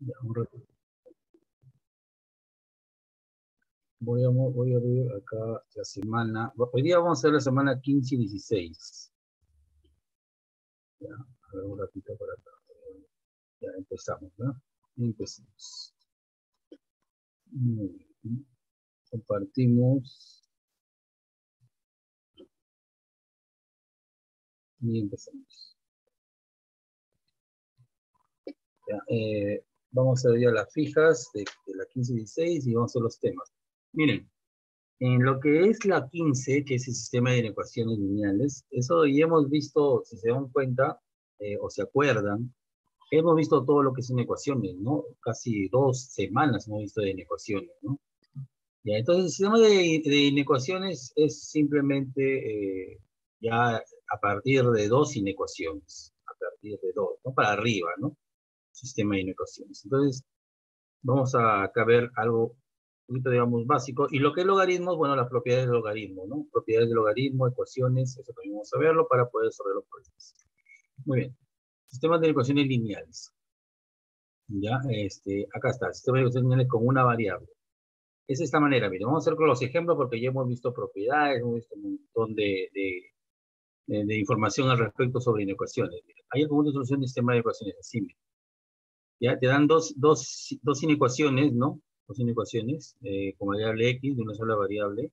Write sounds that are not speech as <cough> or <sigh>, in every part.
Voy a, voy a ver acá la semana. Hoy día vamos a hacer la semana 15 y 16. Ya, a ver un ratito por acá. Ya empezamos, ¿no? Empecemos. Muy bien. Compartimos. Y empezamos. Ya, eh, vamos a ver ya las fijas de, de la 15 y 16 y vamos a los temas. Miren, en lo que es la 15, que es el sistema de ecuaciones lineales, eso ya hemos visto, si se dan cuenta eh, o se acuerdan, hemos visto todo lo que son ecuaciones, ¿no? Casi dos semanas hemos visto de inecuaciones, ¿no? Ya, entonces el sistema de, de inecuaciones es simplemente eh, ya a partir de dos inecuaciones, a partir de dos, ¿no? Para arriba, ¿no? Sistema de inecuaciones. Entonces, vamos a acá ver algo un poquito, digamos, básico. Y lo que es logaritmos, bueno, las propiedades del logaritmo, ¿no? Propiedades del logaritmo, ecuaciones, eso también vamos a verlo para poder resolver los problemas. Muy bien. Sistemas de ecuaciones lineales. Ya, este, acá está, sistema de ecuaciones lineales con una variable. Es de esta manera, miren, vamos a hacer con los ejemplos porque ya hemos visto propiedades, hemos visto un montón de, de, de, de información al respecto sobre inecuaciones. Hay alguna solución de sistema de ecuaciones así, miren. Ya, te dan dos, dos, dos inecuaciones, ¿no? Dos inecuaciones eh, con variable x de una sola variable.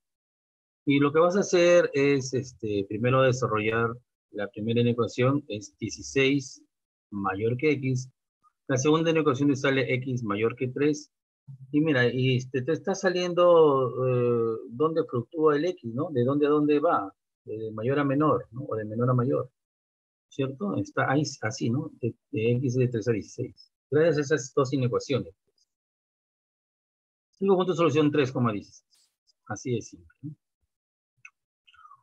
Y lo que vas a hacer es, este, primero desarrollar la primera inecuación, es 16 mayor que x. La segunda inecuación te sale x mayor que 3. Y mira, y este, te está saliendo eh, dónde fluctúa el x, ¿no? De dónde a dónde va, de mayor a menor, ¿no? O de menor a mayor, ¿cierto? Está ahí así, ¿no? De, de x de 3 a 16. Gracias a esas dos inecuaciones. 5 puntos solución 3,16. Así de simple.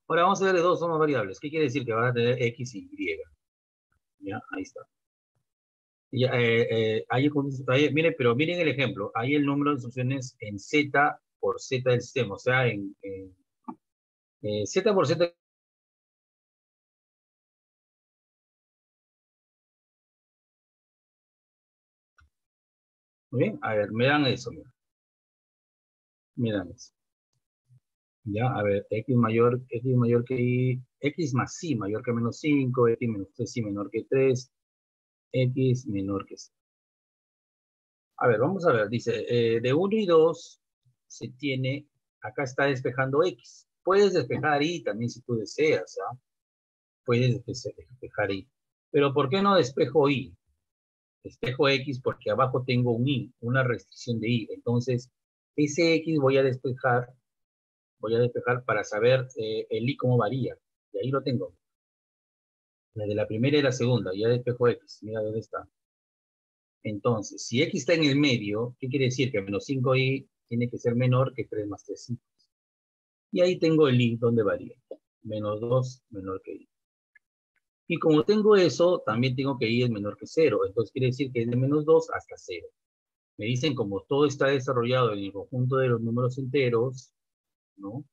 Ahora vamos a ver dos somos variables. ¿Qué quiere decir? Que van a tener x y y. Ya, ahí está. Ya, eh, eh, ahí, ahí, mire, pero miren el ejemplo. Hay el número de instrucciones en z por z del sistema. O sea, en, en eh, z por z Muy bien, a ver, me dan eso, mira. Me dan eso. Ya, a ver, x mayor, x mayor que y, x más y mayor que menos 5, x menos 3 y menor que 3, x menor que 0. A ver, vamos a ver, dice, eh, de 1 y 2 se tiene, acá está despejando x. Puedes despejar y también si tú deseas, ¿ah? Puedes despejar y. Pero ¿por qué no despejo y? Despejo x porque abajo tengo un y, una restricción de y. Entonces, ese x voy a despejar voy a despejar para saber eh, el i cómo varía. Y ahí lo tengo. Desde la primera y la segunda, ya despejo x. Mira dónde está. Entonces, si x está en el medio, ¿qué quiere decir? Que menos 5i tiene que ser menor que 3 más 3, 5. Y ahí tengo el i donde varía. Menos 2 menor que i. Y como tengo eso, también tengo que i es menor que 0. Entonces quiere decir que es de menos 2 hasta 0. Me dicen como todo está desarrollado en el conjunto de los números enteros, ¿no?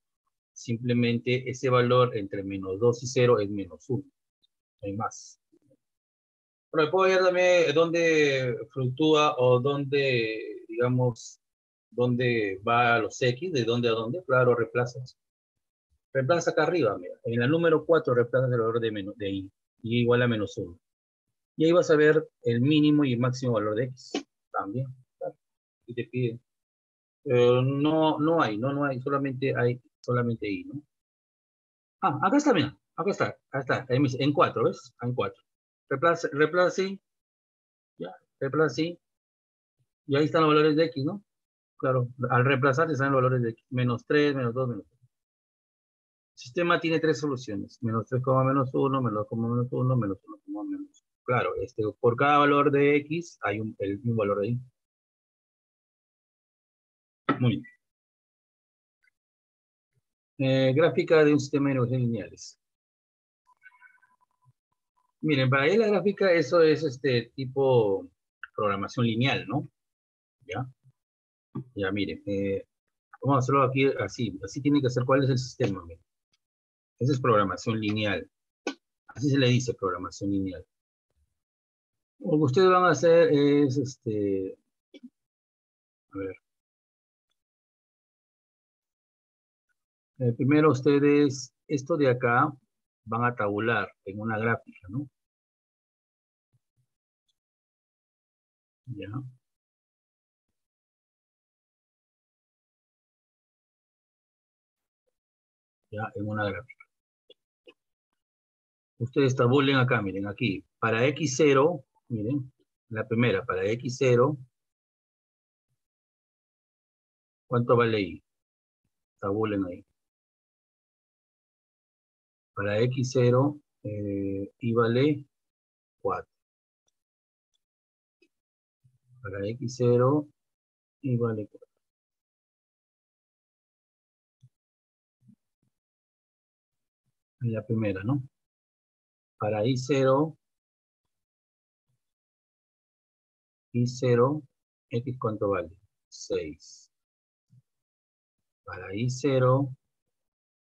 Simplemente ese valor entre menos 2 y 0 es menos 1. No hay más. Pero puedo ver también dónde fluctúa o dónde, digamos, dónde va a los X, de dónde a dónde. Claro, reemplazas. Reemplaza acá arriba, mira. En la número 4 reemplazas el valor de, menos, de Y, Y igual a menos 1. Y ahí vas a ver el mínimo y el máximo valor de X. También. Y te pide no, no hay, no, no hay, solamente hay, solamente I, ¿no? Ah, acá está, mira, acá está, acá está, en 4, ¿ves? En 4. Reemplace, reemplace, ya, reemplace, y ahí están los valores de X, ¿no? Claro, al reemplazar están los valores de X, menos 3, menos 2, menos 3. Sistema tiene tres soluciones, menos 3, menos 1, menos 2, menos 1, menos 1, menos 1. Claro, este, por cada valor de X hay un, el, un valor de Y. Muy bien. Eh, gráfica de un sistema de ecuaciones lineales. Miren, para ahí la gráfica, eso es este tipo programación lineal, ¿no? Ya. Ya, miren. Eh, vamos a hacerlo aquí así. Así tiene que ser cuál es el sistema. Miren. Esa es programación lineal. Así se le dice programación lineal. Lo que ustedes van a hacer es, este, a ver. Eh, primero ustedes, esto de acá, van a tabular en una gráfica, ¿no? Ya. Ya, en una gráfica. Ustedes tabulen acá, miren, aquí. Para X0, miren, la primera, para X0, ¿cuánto vale ahí? Tabulen ahí. Para X0, eh, vale 4. Para X0, y vale 4. En la primera, ¿no? Para I0, I0, X cuánto vale? 6. Para I0,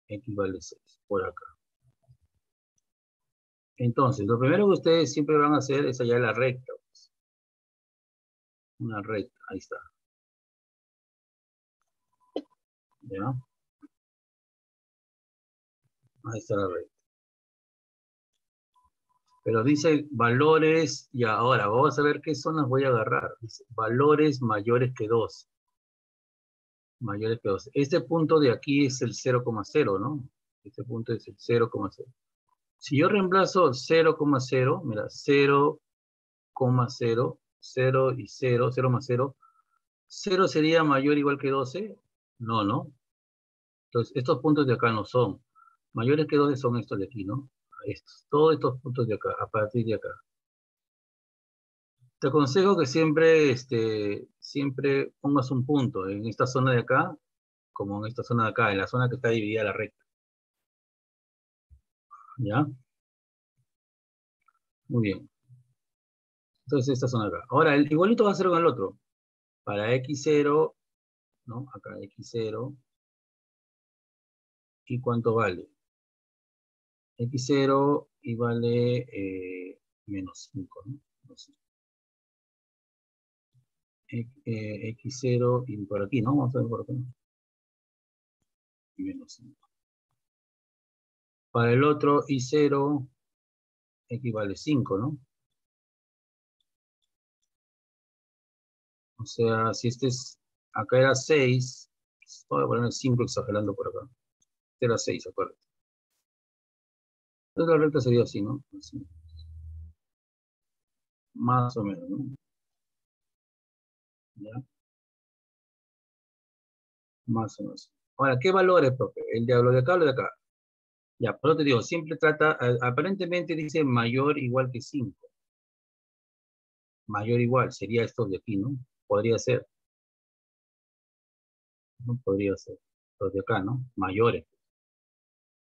X vale 6, por acá. Entonces, lo primero que ustedes siempre van a hacer es hallar la recta. Pues. Una recta, ahí está. ¿Ya? Ahí está la recta. Pero dice valores, y ahora vamos a ver qué zonas voy a agarrar. Valores mayores que 2. Mayores que 2. Este punto de aquí es el 0,0, ¿no? Este punto es el 0,0. Si yo reemplazo 0,0, mira, 0,0, 0 y 0, 0 más 0, 0 sería mayor o igual que 12? No, ¿no? Entonces, estos puntos de acá no son. Mayores que 12 son estos de aquí, ¿no? Todos estos puntos de acá, a partir de acá. Te aconsejo que siempre, este, siempre pongas un punto en esta zona de acá, como en esta zona de acá, en la zona que está dividida la recta. ¿Ya? Muy bien. Entonces, esta zona acá. Ahora, el igualito va a ser con el otro. Para x0, ¿no? Acá x0. ¿Y cuánto vale? X0 y vale eh, menos 5, ¿no? x0 eh, y por aquí, ¿no? Vamos a ver por acá. Menos 5. Para el otro, I0 equivale 5, ¿no? O sea, si este es, acá era 6, voy a poner 5 exagerando por acá. Este era 6, acuérdate. Entonces la recta sería así, ¿no? Más o menos, ¿no? ¿Ya? Más o menos. Ahora, ¿qué valores, profe? ¿El diablo de acá o de acá? Ya, pero te digo, siempre trata, aparentemente dice mayor igual que 5. Mayor igual, sería esto de aquí, ¿no? Podría ser. No podría ser. Los de acá, ¿no? Mayores.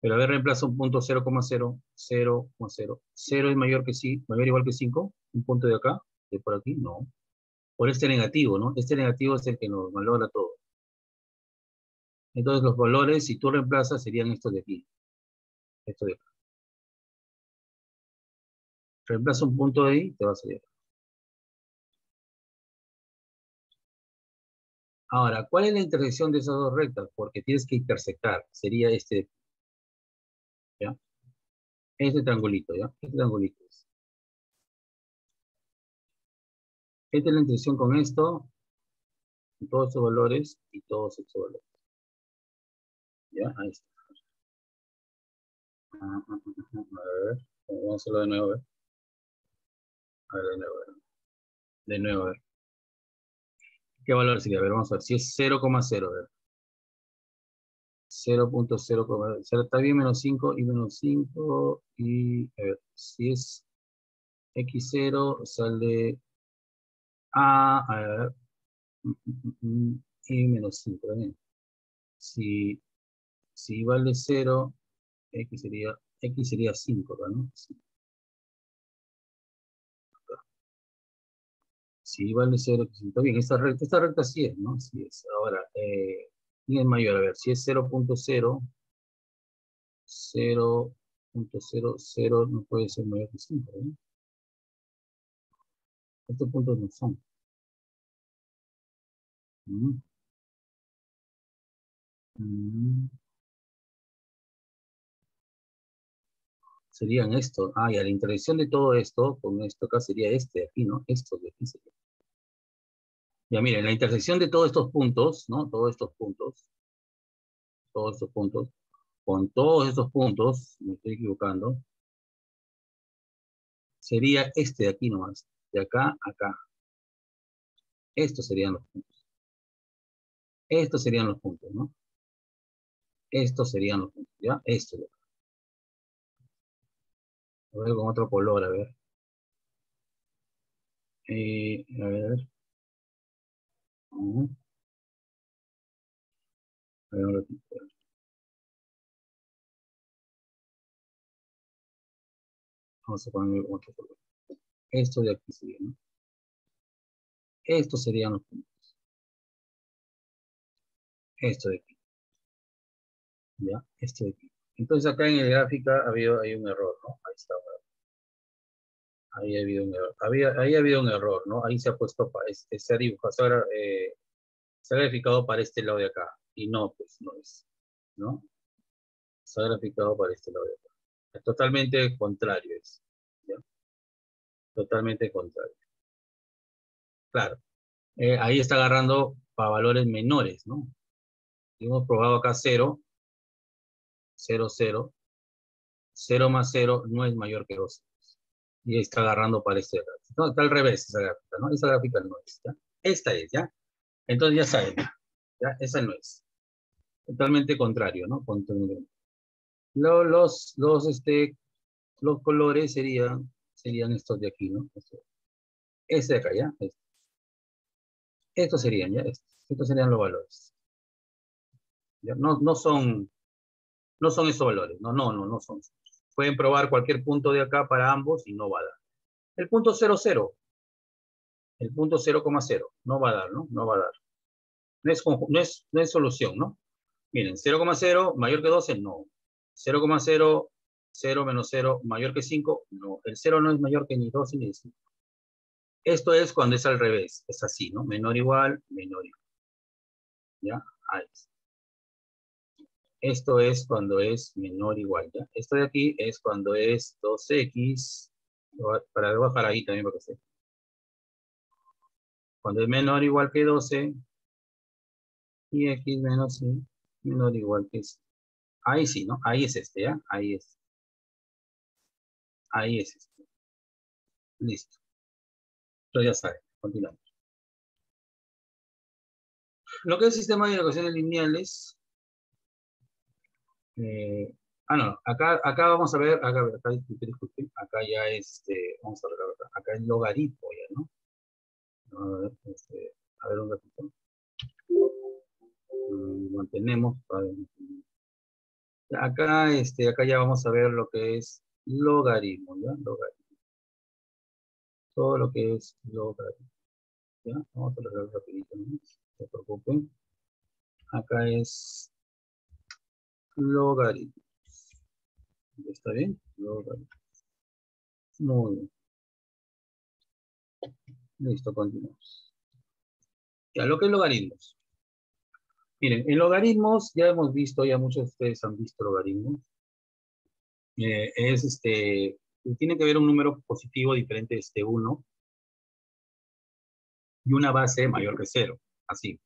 Pero ver, reemplaza un punto 0,0, 0,0. 0 es mayor que sí, mayor igual que 5. Un punto de acá, de por aquí, no. Por este negativo, ¿no? Este negativo es el que nos valora todo. Entonces los valores, si tú reemplazas, serían estos de aquí esto de acá. Reemplaza un punto ahí, te va a salir. Ahora, ¿cuál es la intersección de esas dos rectas? Porque tienes que intersectar. Sería este. Este triangulito, ¿ya? Este triangulito. Esta es la intersección con esto, todos estos valores y todos estos valores. ¿Ya? Ahí está. A ver, vamos a hacerlo de nuevo, a ver. A ver, de nuevo. De nuevo, a ver. ¿Qué valor sería? A ver, vamos a ver. Si es 0,0, a ver. 0.0, está bien menos 5 y menos 5 y a ver, si es x0 sale a, a ver, y menos 5 también. Si, si vale 0, X sería, X sería 5 ¿no? Si vale 0, está bien, esta recta, esta recta sí es, ¿no? Sí es. Ahora, eh, ¿quién es mayor? A ver, si es 0.0, 0.00 no puede ser mayor que 5, ¿no? Estos puntos no son. Mm. Mm. Serían estos. Ah, y a la interacción de todo esto, con esto acá sería este de aquí, ¿no? Esto de aquí sería. Ya miren, la intersección de todos estos puntos, ¿no? Todos estos puntos, todos estos puntos, con todos estos puntos, me estoy equivocando, sería este de aquí nomás, de acá a acá. Estos serían los puntos. Estos serían los puntos, ¿no? Estos serían los puntos, ¿ya? Esto. A ver con otro color, a ver. Eh, a ver. Vamos a poner otro color. Esto de aquí sería, ¿no? Estos serían los puntos. Esto de aquí. ¿Ya? Esto de aquí. Entonces acá en el gráfica había, hay un error, ¿no? Ahí está. Ahí ha habido un error. Había, habido un error, ¿no? Ahí se ha puesto, este, se ha dibujado, se ha, eh, graficado para este lado de acá. Y no, pues no es, ¿no? Se ha graficado para este lado de acá. Es totalmente contrario es. ¿ya? Totalmente contrario. Claro. Eh, ahí está agarrando para valores menores, ¿no? hemos probado acá 0, 0, 0. 0 más 0 no es mayor que 2. Y está agarrando para este. No, está al revés esa gráfica, ¿no? Esa gráfica no es. Esta es, ¿ya? Entonces ya saben, ¿ya? Esa no es. Totalmente contrario, ¿no? Los, los, este, los colores serían, serían estos de aquí, ¿no? Este de acá, ¿ya? Este. Estos serían, ¿ya? Estos, serían los valores. No, no son no son esos valores, no, no, no, no son. Pueden probar cualquier punto de acá para ambos y no va a dar. El punto 0, 0. El punto 0,0 no va a dar, ¿no? No va a dar. No es, no es, no es solución, ¿no? Miren, 0,0 mayor que 12, no. 0,0, 0 menos 0 mayor que 5, no. El 0 no es mayor que ni 12 ni 5. Esto es cuando es al revés, es así, ¿no? Menor igual, menor igual. ¿Ya? Ahí está. Esto es cuando es menor igual, ¿ya? Esto de aquí es cuando es 2x, para bajar ahí también porque sé. Cuando es menor o igual que 12, y x menos y menor o igual que. Ahí sí, ¿no? Ahí es este, ¿ya? Ahí es. Ahí es este. Listo. Entonces ya saben, continuamos. Lo que es el sistema de ecuaciones lineales eh, ah, no, acá, acá vamos a ver, acá, acá, acá ya este, vamos a ver, acá, es logaritmo ya, ¿no? A ver, este, a ver un ratito. Mm, mantenemos. Acá, este, acá ya vamos a ver lo que es logaritmo, ¿ya? Logaritmo. Todo lo que es logaritmo. ¿Ya? Vamos a ver rapidito, no se preocupen. Acá es logaritmos. ¿Está bien? Logaritmos. Muy bien. Listo, continuamos. Ya, lo que es logaritmos. Miren, en logaritmos ya hemos visto, ya muchos de ustedes han visto logaritmos. Eh, es este, tiene que haber un número positivo diferente de este 1 y una base mayor que 0, así.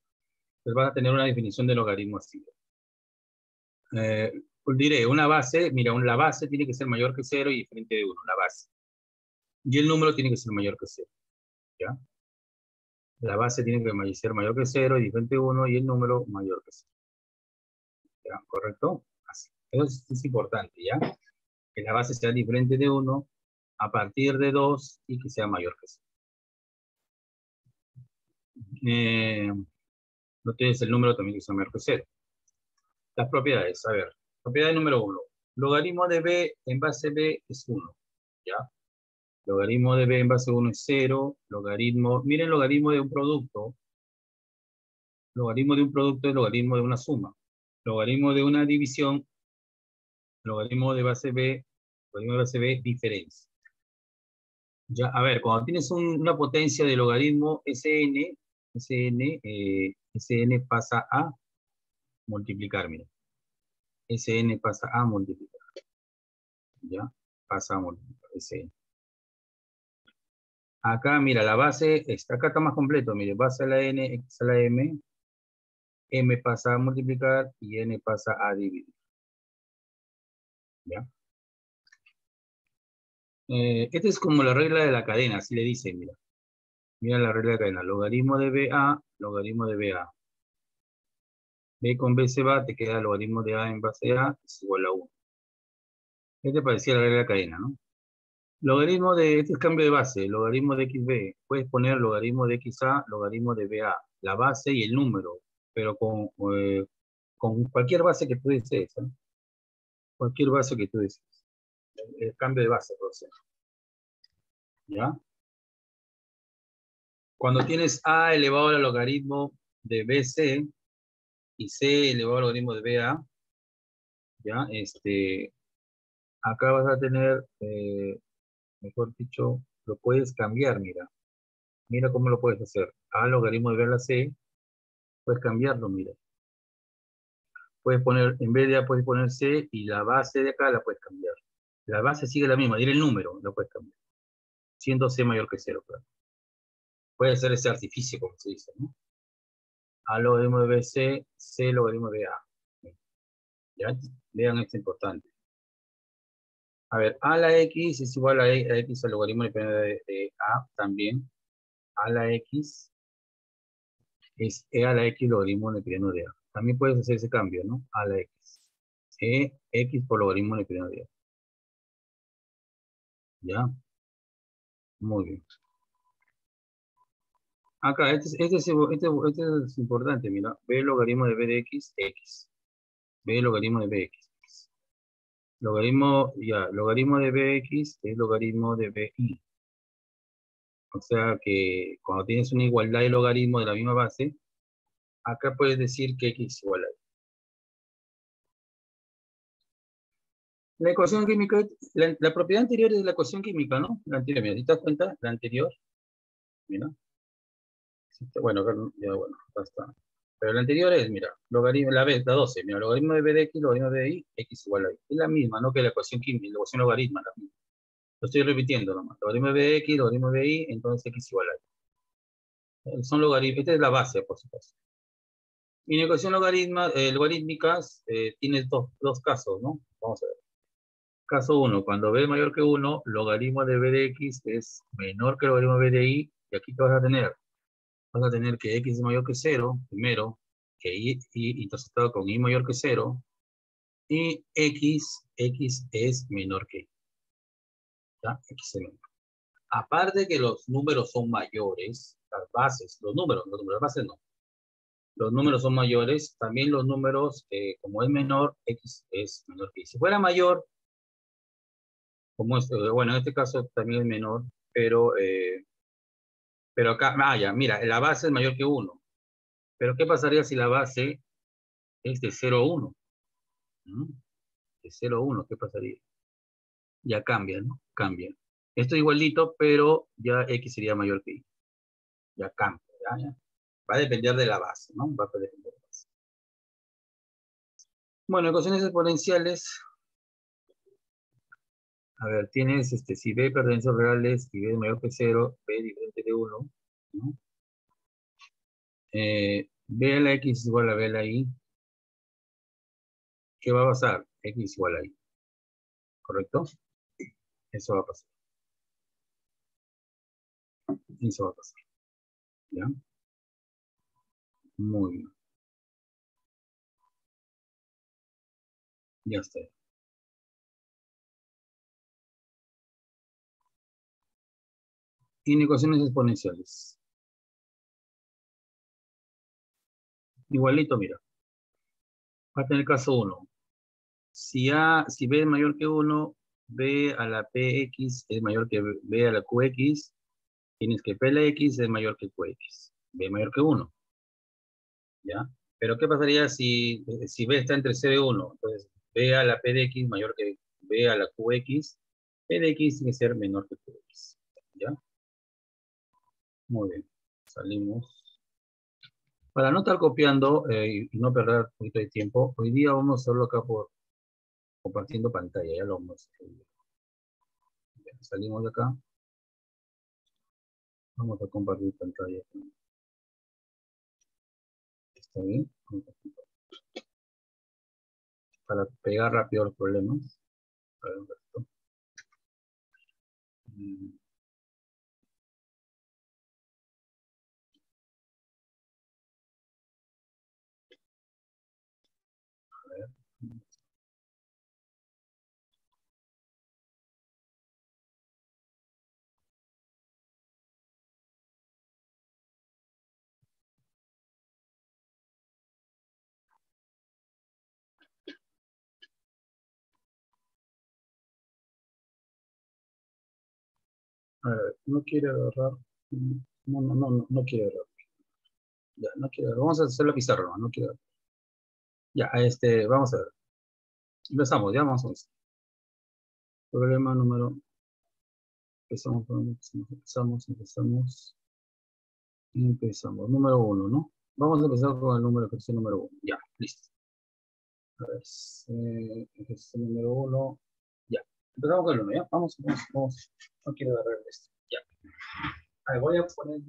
Entonces van a tener una definición de logaritmo así eh, diré, una base, mira, la base tiene que ser mayor que 0 y diferente de 1, la base. Y el número tiene que ser mayor que 0. ¿Ya? La base tiene que ser mayor que 0 y diferente de 1 y el número mayor que 0. ¿Ya? ¿Correcto? Así. Eso es, importante, ¿ya? Que la base sea diferente de 1 a partir de 2 y que sea mayor que 0. Eh, entonces el número también que sea mayor que 0. Las propiedades, a ver. Propiedad número uno. Logaritmo de b en base b es 1. ¿Ya? Logaritmo de b en base 1 es 0. Logaritmo, miren logaritmo de un producto. Logaritmo de un producto es logaritmo de una suma. Logaritmo de una división. Logaritmo de base b. Logaritmo de base b, diferencia. Ya, a ver, cuando tienes una potencia de logaritmo Sn, Sn, eh, Sn pasa a multiplicar, mira. Sn pasa a multiplicar. Ya, pasa a multiplicar, Sn. Acá, mira, la base, está, acá está más completo, mire, base a la n, x a la m, m pasa a multiplicar y n pasa a dividir. ¿Ya? Eh, esta es como la regla de la cadena, así le dicen, mira. Mira la regla de la cadena, logaritmo de BA, logaritmo de BA. B con B se va, te queda logaritmo de A en base a es igual a 1. ¿Qué te parecía la regla de cadena, no? Logaritmo de, este es cambio de base, logaritmo de xb. Puedes poner logaritmo de xa, logaritmo de ba. La base y el número, pero con, eh, con cualquier base que tú desees. Cualquier base que tú desees. El, cambio de base, por ejemplo. ¿Ya? Cuando tienes a elevado al logaritmo de bc y c elevado al logaritmo de ba, ¿ya? Este, acá vas a tener eh, mejor dicho, lo puedes cambiar, mira. Mira cómo lo puedes hacer. A logaritmo de B a la C, puedes cambiarlo, mira. Puedes poner, en vez de A puedes poner C y la base de acá la puedes cambiar. La base sigue la misma, dile el número, lo puedes cambiar. Siendo C mayor que cero, claro. Puede ser ese artificio, como se dice, ¿no? A logaritmo de BC, C logaritmo de A. ¿Ya? Vean esto importante. A ver, a la x es igual a, e, x al logaritmo de, de, a también. A la x es e a la x logaritmo neperiano de a. También puedes hacer ese cambio, ¿no? A la x. E x por logaritmo neperiano de a. ¿Ya? Muy bien. Acá, este, este, este, este, es importante, mira. B logaritmo de b de x, x. B logaritmo de bx. Logaritmo, ya, logaritmo de bx es logaritmo de bi. O sea que cuando tienes una igualdad de logaritmo de la misma base, acá puedes decir que x igual a y. La ecuación química, la, propiedad anterior es la ecuación química, ¿no? La anterior, ¿te das cuenta? La anterior, mira. Bueno, ya, está. Pero la anterior es, mira, logaritmo, la, B, la 12, mira, logaritmo de b de x, logaritmo de y, x igual a y. Es la misma, no que la ecuación química, la ecuación logaritma, la misma. Lo estoy repitiendo nomás. Logaritmo de b de x, logaritmo de y, entonces x igual a y. Son logaritmos, esta es la base, por supuesto. Y en ecuación logaritma, eh, logarítmicas eh, tienes dos, dos casos, ¿no? Vamos a ver. Caso 1, cuando b es mayor que 1, logaritmo de b de x es menor que logaritmo de b de y, y aquí te vas a tener vas a tener que x es mayor que 0, primero, que y, interceptado con y mayor que 0, y x, x es menor que y. ¿Ya? X es menor. Aparte que los números son mayores, las bases, los números, los números bases no. Los números son mayores, también los números, eh, como es menor, x es menor que y. Si fuera mayor, como es, eh, bueno, en este caso también es menor, pero eh, pero acá, ah, ya, mira, la base es mayor que 1. Pero ¿qué pasaría si la base es de 0, 1? ¿Mm? De 0, 1, ¿qué pasaría? Ya cambia, ¿no? Cambia. Esto es igualito, pero ya X sería mayor que Y. Ya cambia, ¿ya? Va a depender de la base, ¿no? Va a depender de la base. Bueno, ecuaciones exponenciales, a ver, tienes, este, si B pertenencias reales y B es mayor que 0, B diferente de 1, ¿no? Eh, B a la X igual a B a la Y. ¿Qué va a pasar? X igual a Y. ¿Correcto? Eso va a pasar. Eso va a pasar. ¿Ya? Muy bien. Ya está. En ecuaciones exponenciales. Igualito, mira. Va a tener caso 1. Si, si B es mayor que 1, B a la PX es mayor que B a la QX, tienes que P a la X es mayor que QX. B mayor que 1. ¿Ya? Pero ¿qué pasaría si, si B está entre C y 1? Entonces, B a la P de X mayor que B a la QX, P de X tiene que ser menor que QX. ¿Ya? Muy bien. Salimos. Para no estar copiando eh, y no perder un poquito de tiempo, hoy día vamos a hacerlo acá por compartiendo pantalla. Ya lo vamos a hacer. salimos de acá. Vamos a compartir pantalla. ¿Está bien? Para pegar rápido los problemas. A ver, un. No quiere agarrar. No, no, no, no, quiere agarrar. Ya, no quiere agarrar. Vamos a hacer la pizarra, no, no quiere. Ya, este, vamos a ver. Empezamos, ya vamos a ver. Problema número. Empezamos, empezamos, empezamos, empezamos. Número uno, ¿no? Vamos a empezar con el número, ejercicio número uno. Ya, listo. A ver, eh, ejercicio número uno. Empezamos con el 1, ¿ya? Vamos, vamos, vamos. No quiero agarrar esto. Ya. A voy a poner.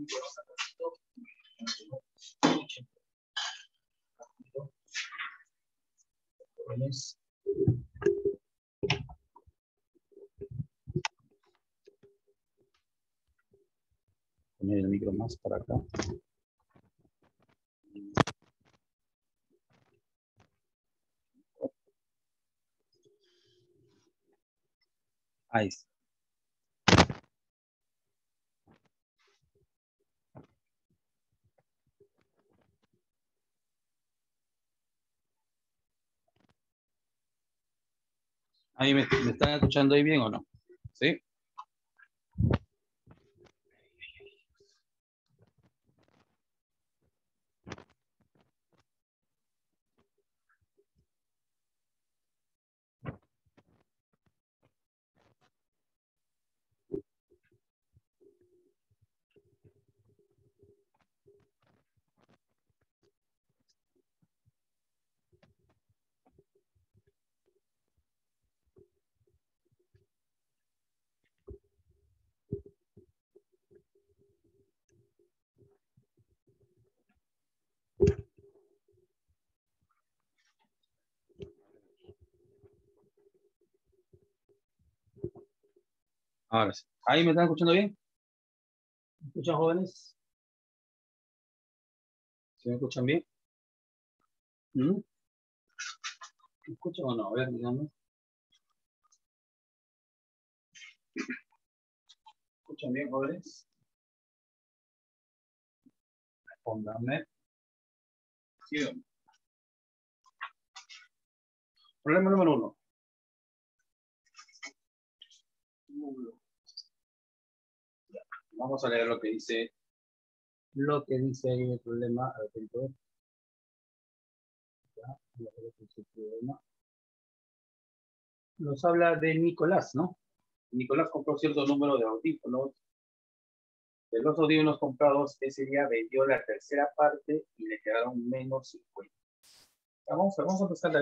Poner el micro más para acá. Ahí Ahí me, me, están escuchando ahí bien o no? ¿Sí? Ahora sí. ¿Ahí me están escuchando bien? ¿Me escuchan jóvenes? ¿Se me escuchan bien? ¿Mm? ¿Me escuchan o no? A ver, digamos. ¿Me escuchan bien, jóvenes? Respóndanme. Sí, Problema número uno. Vamos a leer lo que dice lo que dice ahí el problema. Nos habla de Nicolás, ¿no? Nicolás compró cierto número de audífonos. De los audífonos comprados, ese día vendió la tercera parte y le quedaron menos 50. Vamos, vamos a empezar.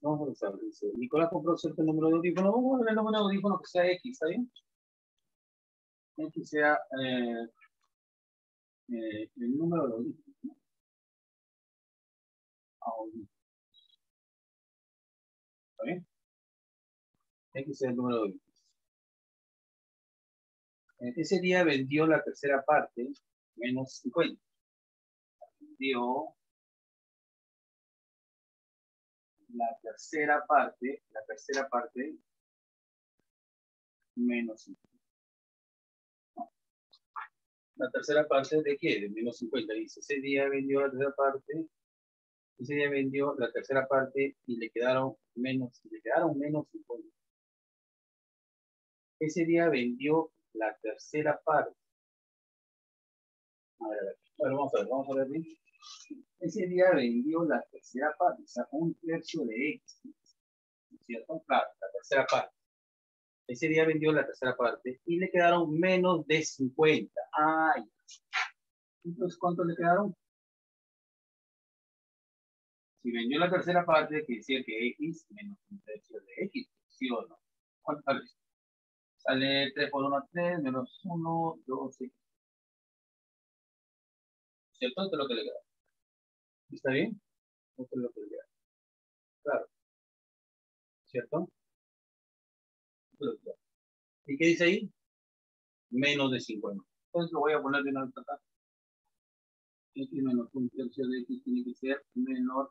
Vamos a empezar. Dice, Nicolás compró cierto número de audífonos. Vamos a ver el número de que sea X, ¿está bien? Que sea eh, eh, el número de audífonos. ¿no? ¿Está bien? X sea el número de audífonos. Eh, ese día vendió la tercera parte, menos 50. Vendió la tercera parte, la tercera parte, menos 50 la tercera parte de qué? De menos 50. Dice, ese día vendió la tercera parte, ese día vendió la tercera parte y le quedaron menos, le quedaron menos 50. Ese día vendió la tercera parte. A ver, a ver. Bueno, vamos a ver, vamos a ver bien. Ese día vendió la tercera parte, o sea, un tercio de X. ¿Cierto? Claro, la tercera parte. Ese día vendió la tercera parte y le quedaron menos de 50. Ay. Entonces, ¿cuánto le quedaron? Si vendió la tercera parte, quiere decir que X menos un tercio de X, ¿sí o no? ¿Cuánto sale? Sale 3 por 1, 3, menos 1, 2, X. ¿Cierto? Esto es lo que le queda. ¿Está bien? Esto es lo que le queda. Claro. ¿Cierto? ¿Y qué dice ahí? Menos de 50. Entonces lo voy a poner de una vez acá. X menos un tercio de X tiene que ser menor,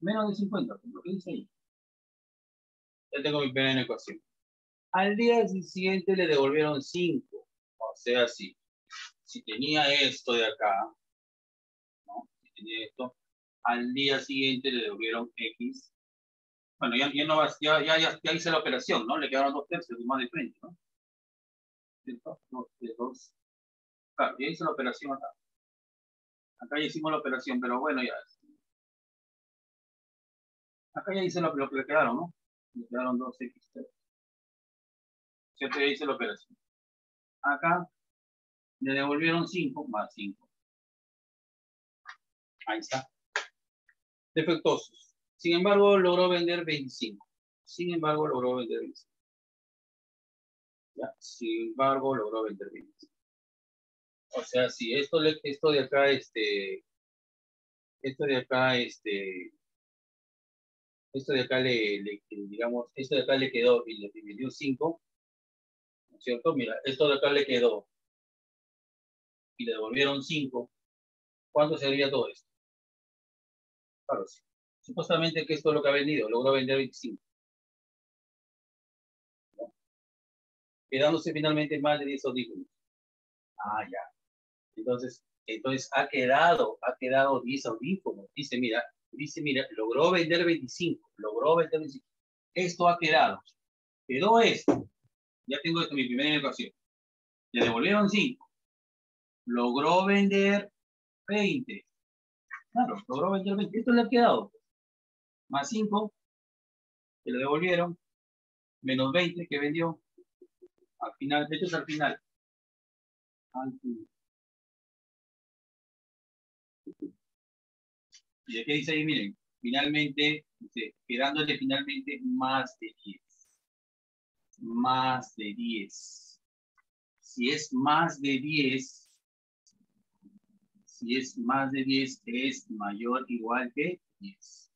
menos de 50, lo que dice ahí. Ya tengo mi primera ecuación. Al día siguiente le devolvieron 5. O sea, si, si tenía esto de acá, ¿no? Si tenía esto, al día siguiente le devolvieron X bueno, ya, ya, no, ya, ya, ya, hice la operación, ¿no? Le quedaron dos tercios más de frente, ¿no? ¿Cierto? Dos, dos. Claro, ya hice la operación acá. Acá ya hicimos la operación, pero bueno, ya. Acá ya hice lo, que le quedaron, ¿no? Le quedaron dos X ¿Cierto? Ya hice la operación. Acá le devolvieron 5 más 5. Ahí está. Defectuosos. Sin embargo, logró vender 25. Sin embargo, logró vender 25. ¿Ya? Sin embargo, logró vender 25. O sea, si esto, esto de acá, este, esto de acá, este, esto de acá le, digamos, esto de acá le quedó y le dividió 5, ¿no es cierto? Mira, esto de acá le quedó y le devolvieron 5. ¿Cuánto sería todo esto? Claro, sí. Supuestamente que esto es lo que ha vendido, logró vender 25. Quedándose finalmente más de 10 audífonos. Ah, ya. Entonces, entonces ha quedado, ha quedado 10 audífonos. Dice, mira, dice, mira, logró vender 25, logró vender 25. Esto ha quedado. Quedó esto. Ya tengo esto, mi primera ecuación. Le devolvieron 5. Logró vender 20. Claro, logró vender 20. Esto le ha quedado más 5, que le devolvieron, menos 20 que vendió. Al final, esto es al final. ¿Y qué dice ahí? Miren, finalmente, dice, quedándole finalmente más de 10. Más de 10. Si es más de 10, si es más de 10, es mayor igual que 10.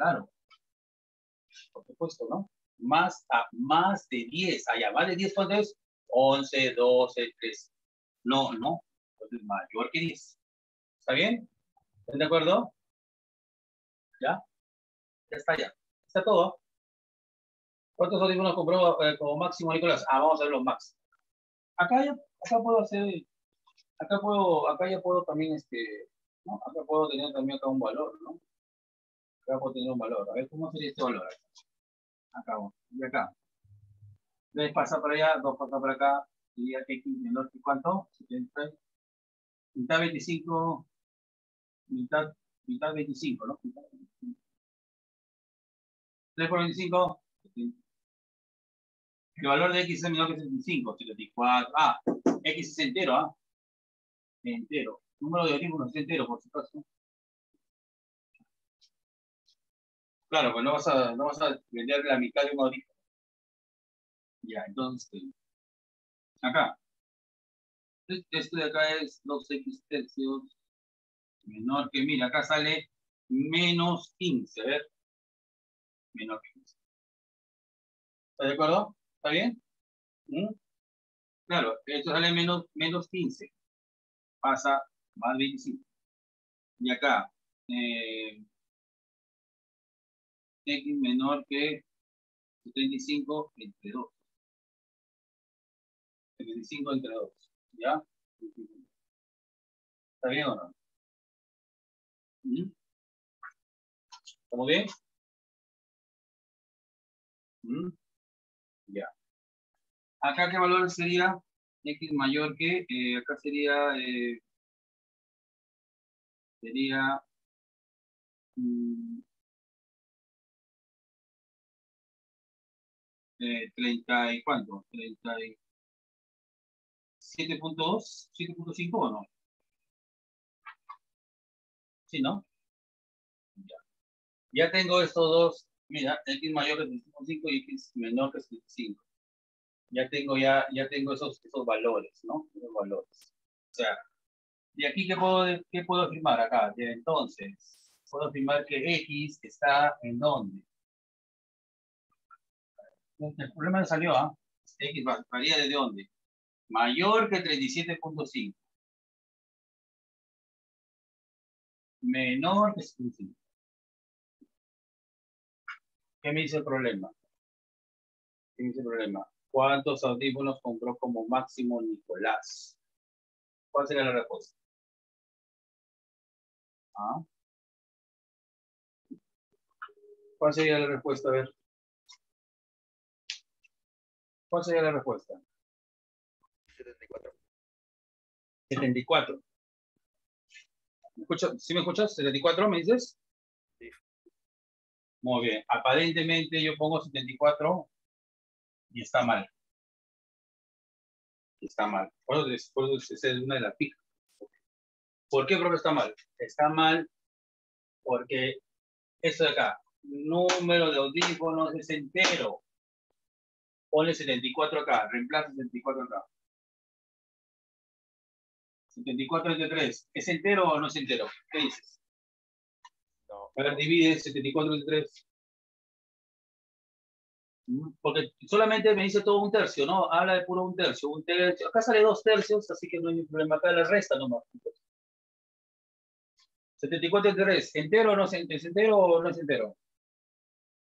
Claro. Por supuesto, ¿no? Más a más de 10. Allá, más de 10, ¿cuánto es? 11, 12, 13. No, no. Entonces, mayor que 10. ¿Está bien? ¿Están de acuerdo? ¿Ya? Ya está, ya. Está todo. ¿Cuántos audífonos compró eh, como máximo, Nicolás? Ah, vamos a ver los máximos. Acá ya, acá puedo hacer, acá puedo, acá ya puedo también, este, ¿no? Acá puedo tener también acá un valor, ¿no? Acá puedo tener un valor. A ver cómo sería este valor. Acá, y acá. 3 pasa para allá, 2 pasa para acá, sería x menor que cuánto? 70. Mitad 25, mitad, mitad 25, ¿no? 3 por 25, el valor de x es menor que 75, 74, ah, x es entero, ¿ah? Entero. Número de audífonos es entero, por supuesto. Claro, pues no vas a, no vas a vender la mitad de un audífono. Ya, entonces, acá. Esto de acá es 2x tercios menor que, mira, acá sale menos 15, a ver. Menos 15. ¿Está de acuerdo? ¿Está bien? ¿Mm? Claro, esto sale menos, menos 15. Pasa más 25. Y acá, eh, x menor que 75 entre 2. 75 entre 2. ¿Ya? ¿Está bien o no? ¿Mm? ¿Estamos bien? ¿Mm? Ya. Acá, ¿qué valor sería? X mayor que, eh, acá sería, eh, sería, mm, eh, 30 y cuánto? 37.2, 7.5 o no? Sí, ¿no? Ya. ya tengo estos dos, mira, x mayor que 35 y x menor que 75. Ya tengo, ya, ya tengo esos, esos valores, ¿no? Esos valores. O sea, ¿y aquí qué puedo, qué puedo afirmar acá? Entonces, puedo afirmar que x está en dónde? El problema salió, ¿ah? X varía de dónde? Mayor que 37.5. Menor que 75. ¿Qué me dice el problema? ¿Qué me dice el problema? ¿Cuántos audífonos compró como máximo Nicolás? ¿Cuál sería la respuesta? ¿Ah? ¿Cuál sería la respuesta? A ver. ¿Cuál sería la respuesta? 74. 74. ¿Me ¿Sí me escuchas? ¿74 me dices? Sí. Muy bien. Aparentemente yo pongo 74 y está mal. está mal. Por eso, es una de las picas. ¿Por qué, profe, está mal? Está mal porque esto de acá, número de audífonos es entero. Pone 74 acá, reemplaza 74 acá. 74 entre 3. ¿Es entero o no es entero? ¿Qué dices? No. A ver, divide 74 entre 3. Porque solamente me dice todo un tercio, ¿no? Habla de puro un tercio. Un tercio. Acá sale dos tercios, así que no hay problema. Acá la resta nomás. 74 entre 3. ¿Entero o no es entero o no es entero?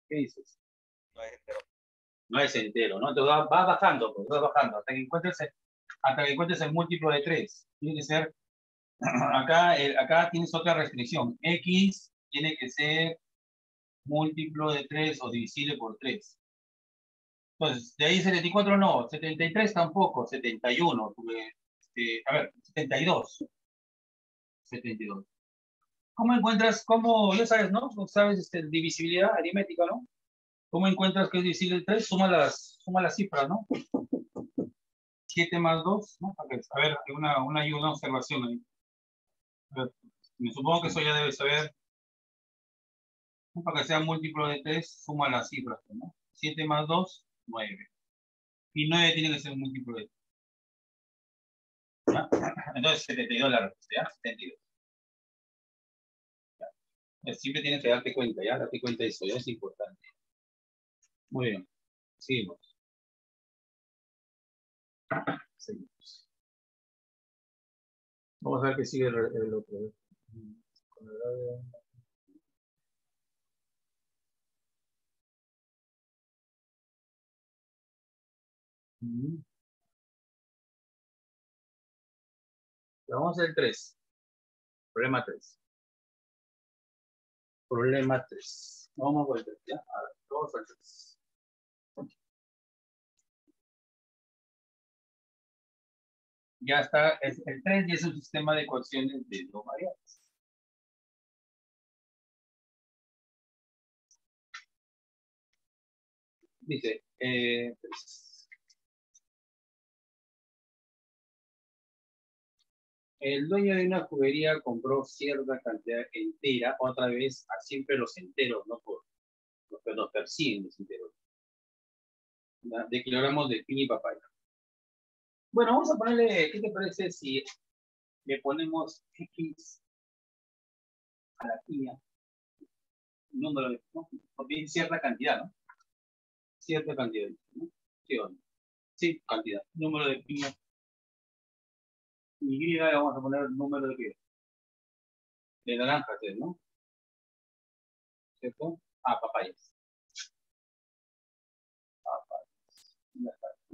¿Qué dices? No es entero no es entero, ¿no? Entonces va, bajando, pues, va bajando, hasta que encuentres, hasta que encuentres el múltiplo de 3. Tiene que ser, <clears throat> acá, acá tienes otra restricción. X tiene que ser múltiplo de 3 o divisible por 3. Entonces, de ahí 74 no, 73 tampoco, 71, este, a ver, 72. 72. ¿Cómo encuentras, cómo, ya sabes, ¿no? Sabes este, divisibilidad aritmética, ¿no? ¿Cómo encuentras que es divisible el 3? Suma las, suma las cifras, ¿no? 7 más 2, ¿no? A ver, una, una, una observación ahí. me supongo que eso ya debes saber. Para que sea múltiplo de 3, suma las cifras, ¿no? 7 más 2, 9. Y 9 tiene que ser múltiplo de 3. Entonces, 72 la respuesta, ¿ya? 72. Siempre tienes que darte cuenta, ¿ya? Darte cuenta de eso, ya es importante. Muy bien. Seguimos. <clears throat> Seguimos. Vamos a ver qué sigue el, otro. Vamos a hacer 3. Problema 3. Problema 3. Vamos a volver, ¿ya? A ver, vamos al 3. Ya está, es, el 3 y es un sistema de ecuaciones de dos variables. Dice, eh, el dueño de una juguería compró cierta cantidad entera, otra vez a siempre los enteros, no por los que nos persiguen los enteros, de kilogramos de piña y papaya. Bueno, vamos a ponerle, ¿qué te parece si le ponemos X a la piña? Número de, ¿no? Porque cierta cantidad, ¿no? Cierta cantidad, ¿no? ¿Qué? Sí, cantidad. Número de piña. Y vamos a poner número de qué? De naranjas, ¿no? ¿Cierto? Ah, papayas.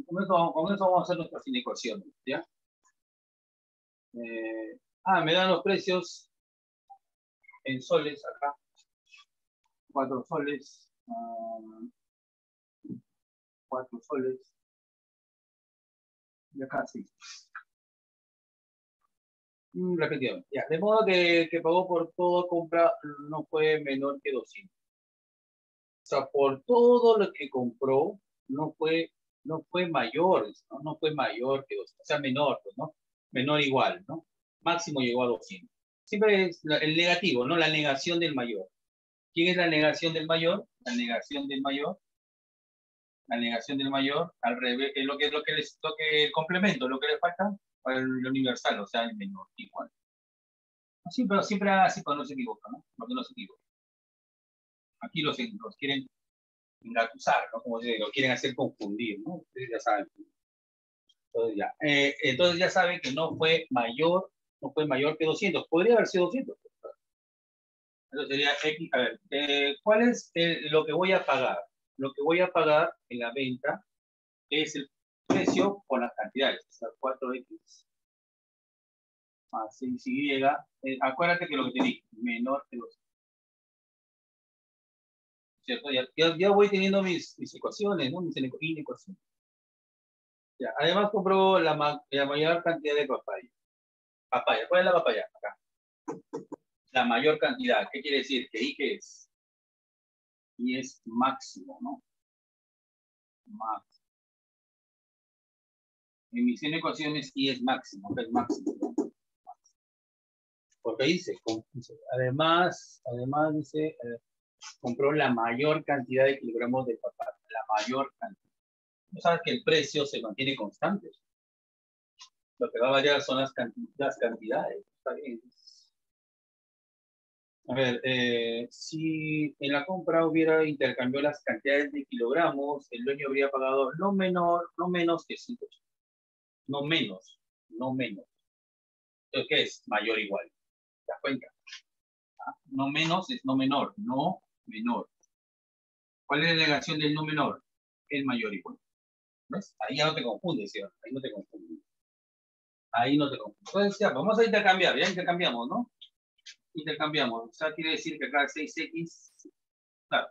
Con eso, vamos a hacer nuestras inecuaciones, ¿ya? Eh, ah, me dan los precios en soles acá. Cuatro soles. Ah, cuatro soles. Y acá sí. Mm, repetido. Ya, de modo que, que pagó por todo compra no fue menor que 200. O sea, por todo lo que compró, no fue, no fue mayor, ¿no? no fue mayor que 200, o sea, menor, pues, ¿no? Menor igual, ¿no? Máximo llegó a 200. Siempre es el negativo, ¿no? La negación del mayor. ¿Quién es la negación del mayor? La negación del mayor. La negación del mayor, al revés, es lo que, lo que les, lo que el complemento, lo que le falta el universal, o sea, el menor, igual. Siempre haga así cuando no se equivoca, ¿no? Cuando no se equivoca. Aquí los quieren engatusar, ¿no? Como se lo quieren hacer confundir, ¿no? Ustedes ya saben. Entonces ya, eh, entonces ya saben que no fue mayor, no fue mayor que 200. Podría haber sido 200. Eso sería X. A ver, eh, ¿cuál es el- lo que voy a pagar? Lo que voy a pagar en la venta es el precio por las cantidades. O sea, 4X más 6Y. Eh, acuérdate que lo que te dije, menor que 200. ¿Cierto? Ya, ya, ya voy teniendo mis, mis ecuaciones, ¿no? Mis ine- inecuaciones. Además compro la, la mayor cantidad de papaya. Papaya, ¿cuál es la papaya? Acá. La mayor cantidad, ¿qué quiere decir? Que I que es. Y es máximo, ¿no? Máximo. En mis ecuaciones I es máximo, es máximo. Porque dice, además, además dice, eh, compró la mayor cantidad de kilogramos de papaya, la mayor cantidad. No sabes que el precio se mantiene constante. Lo que va a variar son las, canti- las cantidades. Está bien. A ver, eh, si en la compra hubiera intercambiado las cantidades de kilogramos, el dueño habría pagado no menor, no menos que 180. No menos, no menos. Entonces, ¿qué es? Mayor o igual. ¿Te das cuenta? Ah, No menos es no menor, no menor. ¿Cuál es la negación del no menor? El mayor igual. ¿Ves? Ahí ya no te confundes, ¿cierto? Ahí no te confundes. Ahí no te confundes. Vamos a intercambiar, ya intercambiamos, ¿no? Intercambiamos. O sea, quiere decir que acá 6x, claro.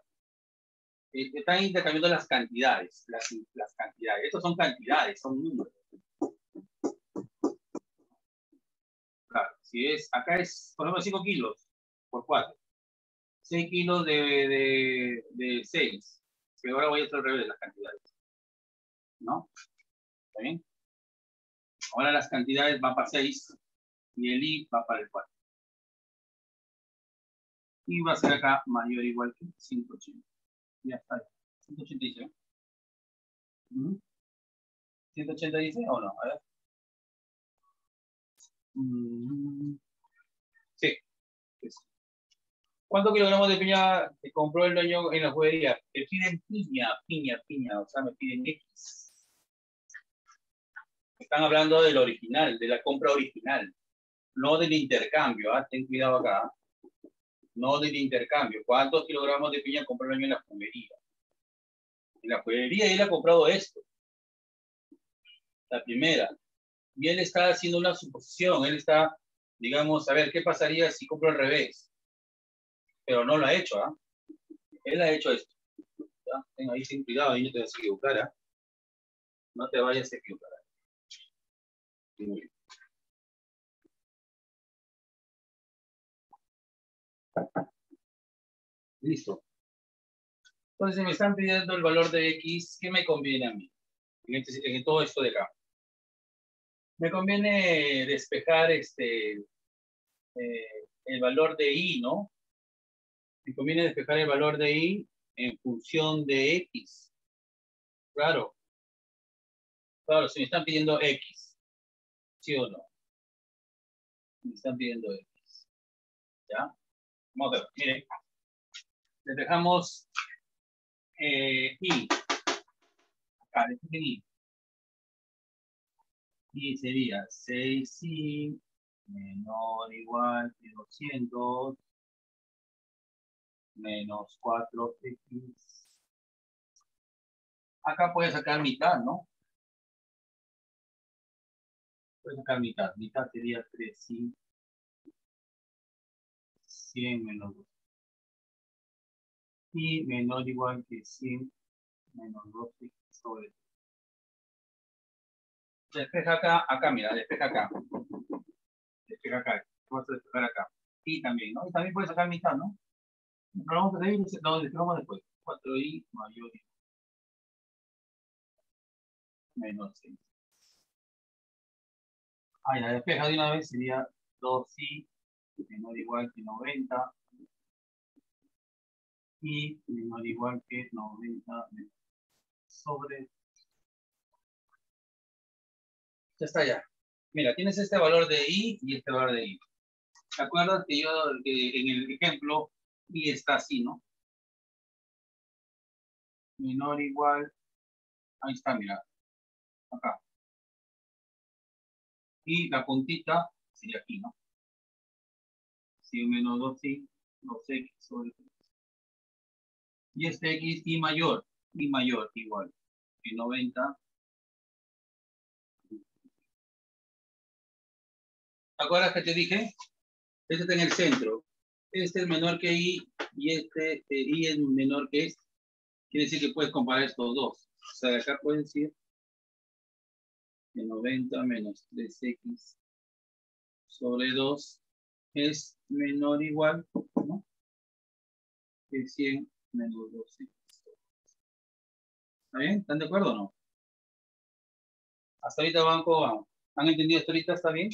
Eh, están intercambiando las cantidades, las, las cantidades. Estos son cantidades, son números. Claro, si es, acá es, por ejemplo, 5 kilos por 4. 6 kilos de, de, de 6. Pero ahora voy a hacer al revés las cantidades. ¿No? ¿Está bien? Ahora las cantidades van para 6 y el i va para el 4. Y va a ser acá mayor o igual que 180. Ya está. 180 dice. Ujú. 180 dice o no? A ver. Mm. Sí, sí. ¿Cuántos kilogramos de piña te compró el dueño en la juguería? Me piden piña, piña, piña, o sea, me piden X. Están hablando del original, de la compra original, no del intercambio, ¿ah? ten cuidado acá. No del intercambio. ¿Cuántos kilogramos de piña compró el dueño en la juguería? En la juguería él ha comprado esto. La primera. Y él está haciendo una suposición, él está, digamos, a ver, ¿qué pasaría si compro al revés? Pero no lo ha hecho, ¿ah? Él ha hecho esto. ¿ya? Ahí sin cuidado, ahí no te vas a equivocar, ¿ah? No te vayas a equivocar. Bien. Listo. Entonces me están pidiendo el valor de X, ¿qué me conviene a mí? En, este- todo esto de acá. Me conviene despejar este, eh, el valor de Y, ¿no? Me conviene despejar el valor de Y en función de X. Claro. Claro, si me están pidiendo X. ¿Sí o no? Me están pidiendo X. ¿Ya? Vamos miren. Despejamos eh, Y. Acá, despejen Y. Y sería 6i menor o igual que 200 menos 4x. Acá puedes sacar mitad, ¿no? Puedes sacar mitad. Mitad sería 3i. 100 menos 2. Y menor igual que 100 menos 2x sobre despeja acá, acá, mira, despeja acá. Despeja acá. Vamos a despejar acá. Y también, ¿no? Y también puedes sacar mitad, ¿no? Vamos a seguir, no, despejamos después. 4i mayor y menos 6. Ah, ya despeja de una vez, sería 2i menor igual que 90 y menor igual que 90 sobre ya está ya. Mira, tienes este valor de i y este valor de i. ¿Te acuerdas que yo que en el ejemplo i está así, no? Menor igual, ahí está, mira, acá. Y la puntita sería aquí, ¿no? Si menos 2i, 2x sobre 3. Y este x, y mayor, y mayor, igual que 90 ¿Te acuerdas que te dije? Este está en el centro. Este es menor que I y este eh, I es menor que este. Quiere decir que puedes comparar estos dos. O sea, de acá puedes decir que 90 menos 3x sobre 2 es menor o igual ¿no? que 100 menos 2x. ¿Está bien? ¿Están de acuerdo o no? Hasta ahorita, banco, ¿han entendido hasta ahorita? ¿Está bien?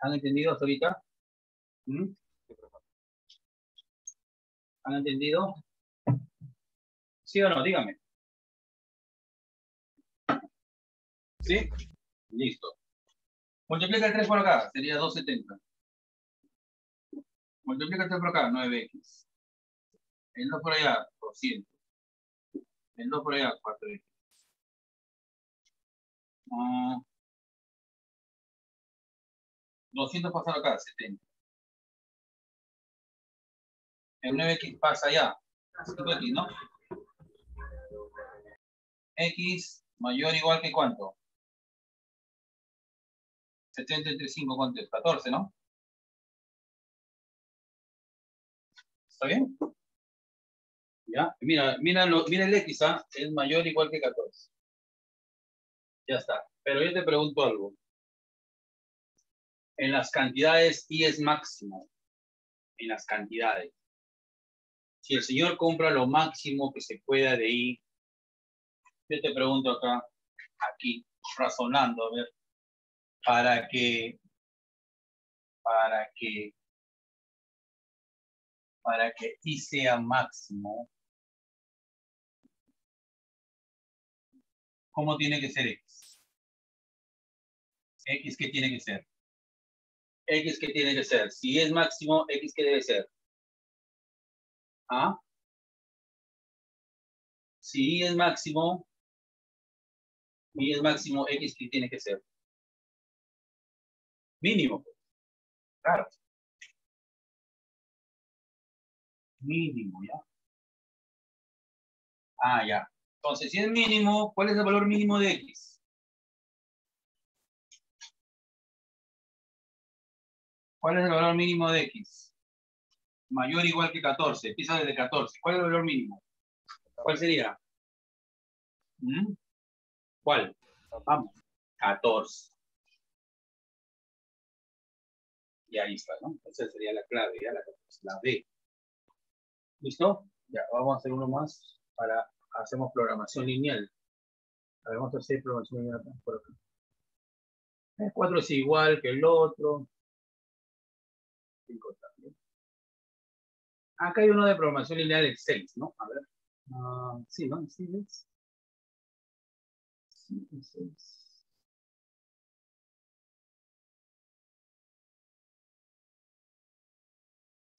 ¿Han entendido hasta ahorita? ¿Han entendido? ¿Sí o no? Dígame. ¿Sí? Listo. Multiplica el 3 por acá, sería 270. Multiplica el 3 por acá, 9x. El 2 por allá, 200. El 2 por allá, 4x. Ah, 200 pasa acá, 70. El 9x pasa allá, 5x, ¿no? X mayor o igual que cuánto? 70 entre 5, ¿cuánto es? 14, ¿no? ¿Está bien? Ya, mira, mira, lo, mira el X, ¿ah? Es mayor o igual que 14. Ya está. Pero yo te pregunto algo en las cantidades y es máximo. En las cantidades. Si el Señor compra lo máximo que se pueda de I, yo te pregunto acá, aquí, razonando, a ver, para que, para que, para que I sea máximo, ¿cómo tiene que ser X? X, ¿qué tiene que ser? X que tiene que ser. Si es máximo, X que debe ser. ¿Ah? Si es máximo, y es máximo, X que tiene que ser. Mínimo. Claro. Mínimo, ¿ya? Ah, ya. Entonces, si es mínimo, ¿cuál es el valor mínimo de X? ¿Cuál es el valor mínimo de X? Mayor o igual que 14. Empieza desde 14. ¿Cuál es el valor mínimo? ¿Cuál sería? ¿Mm? ¿Cuál? Vamos. 14. Y ahí está, ¿no? Esa sería la clave, ya la, la B. ¿Listo? Ya, vamos a hacer uno más para hacemos programación lineal. A ver, vamos a hacer programación lineal acá. El 4 es igual que el otro. Acá hay uno de programación lineal de 6, ¿no? A ver. Uh, sí, ¿no? Sí, es. Sí, 6.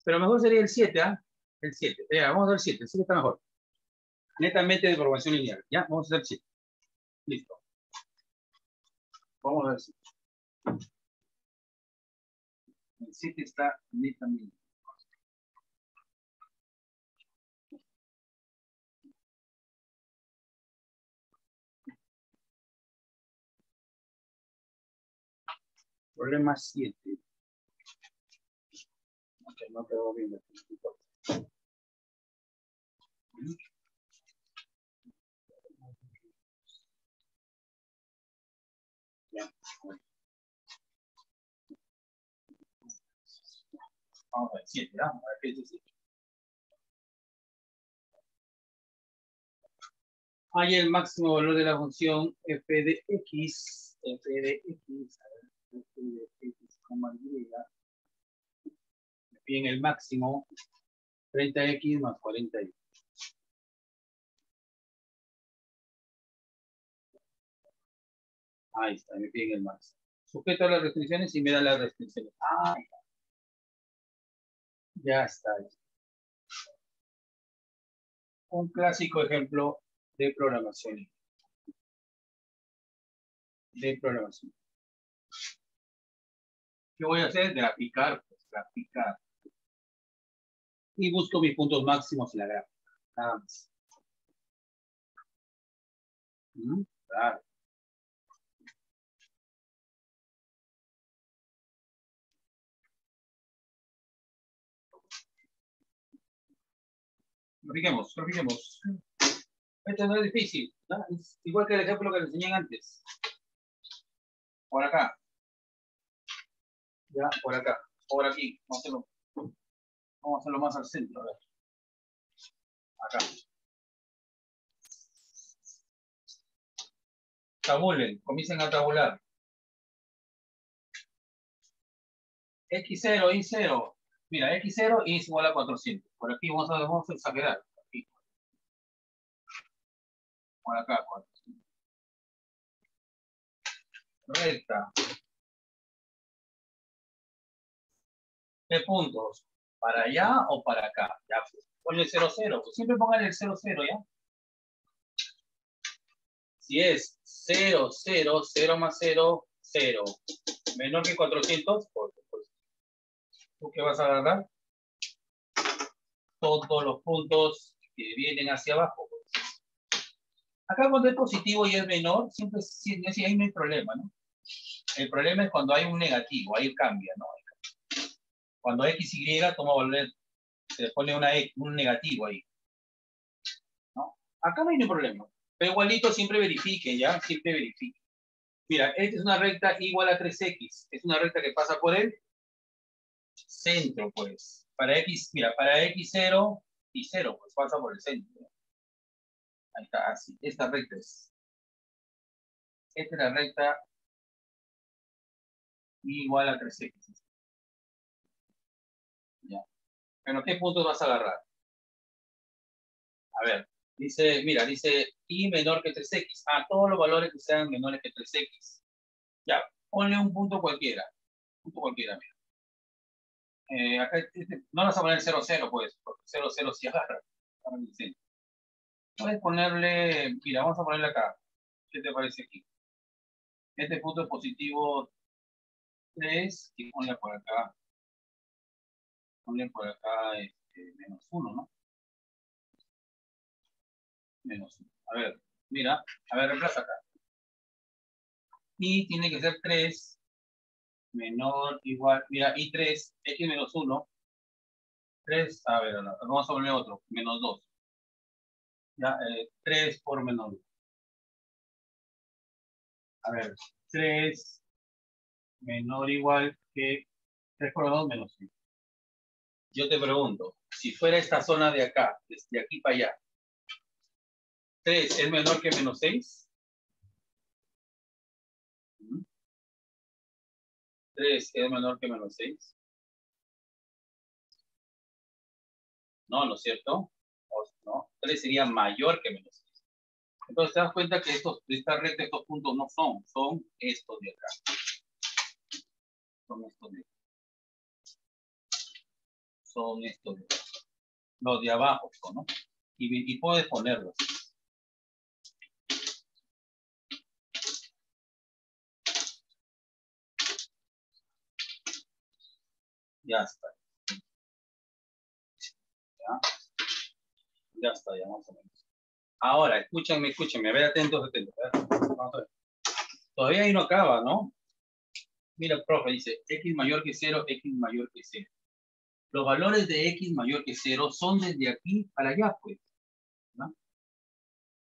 Pero mejor sería el 7, ¿ah? El 7. Ya, vamos a ver el 7. El 7 está mejor. Netamente de programación lineal. Ya, vamos a hacer el 7. Listo. Vamos a ver el 7. El 7 está netamente. Problema 7. Ok, no quedó bien. Ya, bueno. Vamos a ver, 7, ¿verdad? A ver qué dice 7. hay el máximo valor de la función f de x, f de x, x, me piden el máximo 30x más 41. Ahí está, me piden el máximo. Sujeto las restricciones y me da las restricciones. Ah, ya está. Un clásico ejemplo de programación. De programación. ¿Qué voy a hacer? Graficar, pues, graficar. Y busco mis puntos máximos en la gráfica. Nada más. ¿Mm? Repitemos, repitemos. Esto no es difícil, ¿no? Es igual que el ejemplo que les enseñé antes. Por acá. Ya, por acá. Por aquí. Vamos a hacerlo, vamos a hacerlo más al centro. A ver. Acá. Tabulen, comiencen a tabular. X0, Y0. Mira, X0 y es igual a 400. Por aquí vamos a, vamos a exagerar. Por acá, 400. Recta. ¿Qué puntos? ¿Para allá o para acá? Ya, pues, ponle 0, 0. Pues siempre pongan el 0, 0, ¿ya? Si es 0, 0, 0 más 0, 0. Menor que 400, pues, pues, ¿tú qué vas a agarrar? Todos los puntos que vienen hacia abajo. Pues. Acá cuando es positivo y es menor, siempre, siempre ahí no hay problema, ¿no? El problema es cuando hay un negativo, ahí cambia, ¿no? Cuando X, Y toma valor, se pone una, un negativo ahí. ¿no? Acá no hay ningún problema. Pero igualito siempre verifique, ¿ya? Siempre verifique. Mira, esta es una recta igual a 3x. Es una recta que pasa por el centro, pues. Para x, mira, para x0 y 0, pues pasa por el centro. Ahí está, así. Esta recta es. Esta es la recta igual a 3x. Pero ¿qué puntos vas a agarrar? A ver, dice, mira, dice y menor que 3x. Ah, todos los valores que sean menores que 3x. Ya, ponle un punto cualquiera. Punto cualquiera, mira. Eh, acá, este, no vas a poner 0, 0, pues, porque 0, 0 sí agarra. Puedes ponerle, mira, vamos a ponerle acá. ¿Qué te parece aquí? Este punto es positivo 3 y ponle por acá Por acá este, menos 1, ¿no? Menos 1. A ver, mira, a ver, reemplaza acá. Y tiene que ser 3 menor igual, mira, y 3, x menos 1, 3, a ver, vamos a poner otro, menos 2. Ya, eh, 3 por menos 2. A ver, 3 menor igual que 3 por 2 menos 1 yo te pregunto, si fuera esta zona de acá, desde aquí para allá, 3 es menor que menos 6. 3 es menor que menos 6. No, ¿no es cierto? No, 3 sería mayor que menos 6. Entonces te das cuenta que estos, esta recta, estos puntos no son, son estos de acá. Son estos de acá son estos, los de abajo, ¿no? Y, y puedes ponerlos. Ya está. ¿Ya? Ya está, ya más o menos. Ahora, escúchenme, escúchenme, a ver, atentos, atentos. Todavía ahí no acaba, ¿no? Mira, profe, dice x mayor que 0, x mayor que 0 los valores de x mayor que 0 son desde aquí para allá, pues.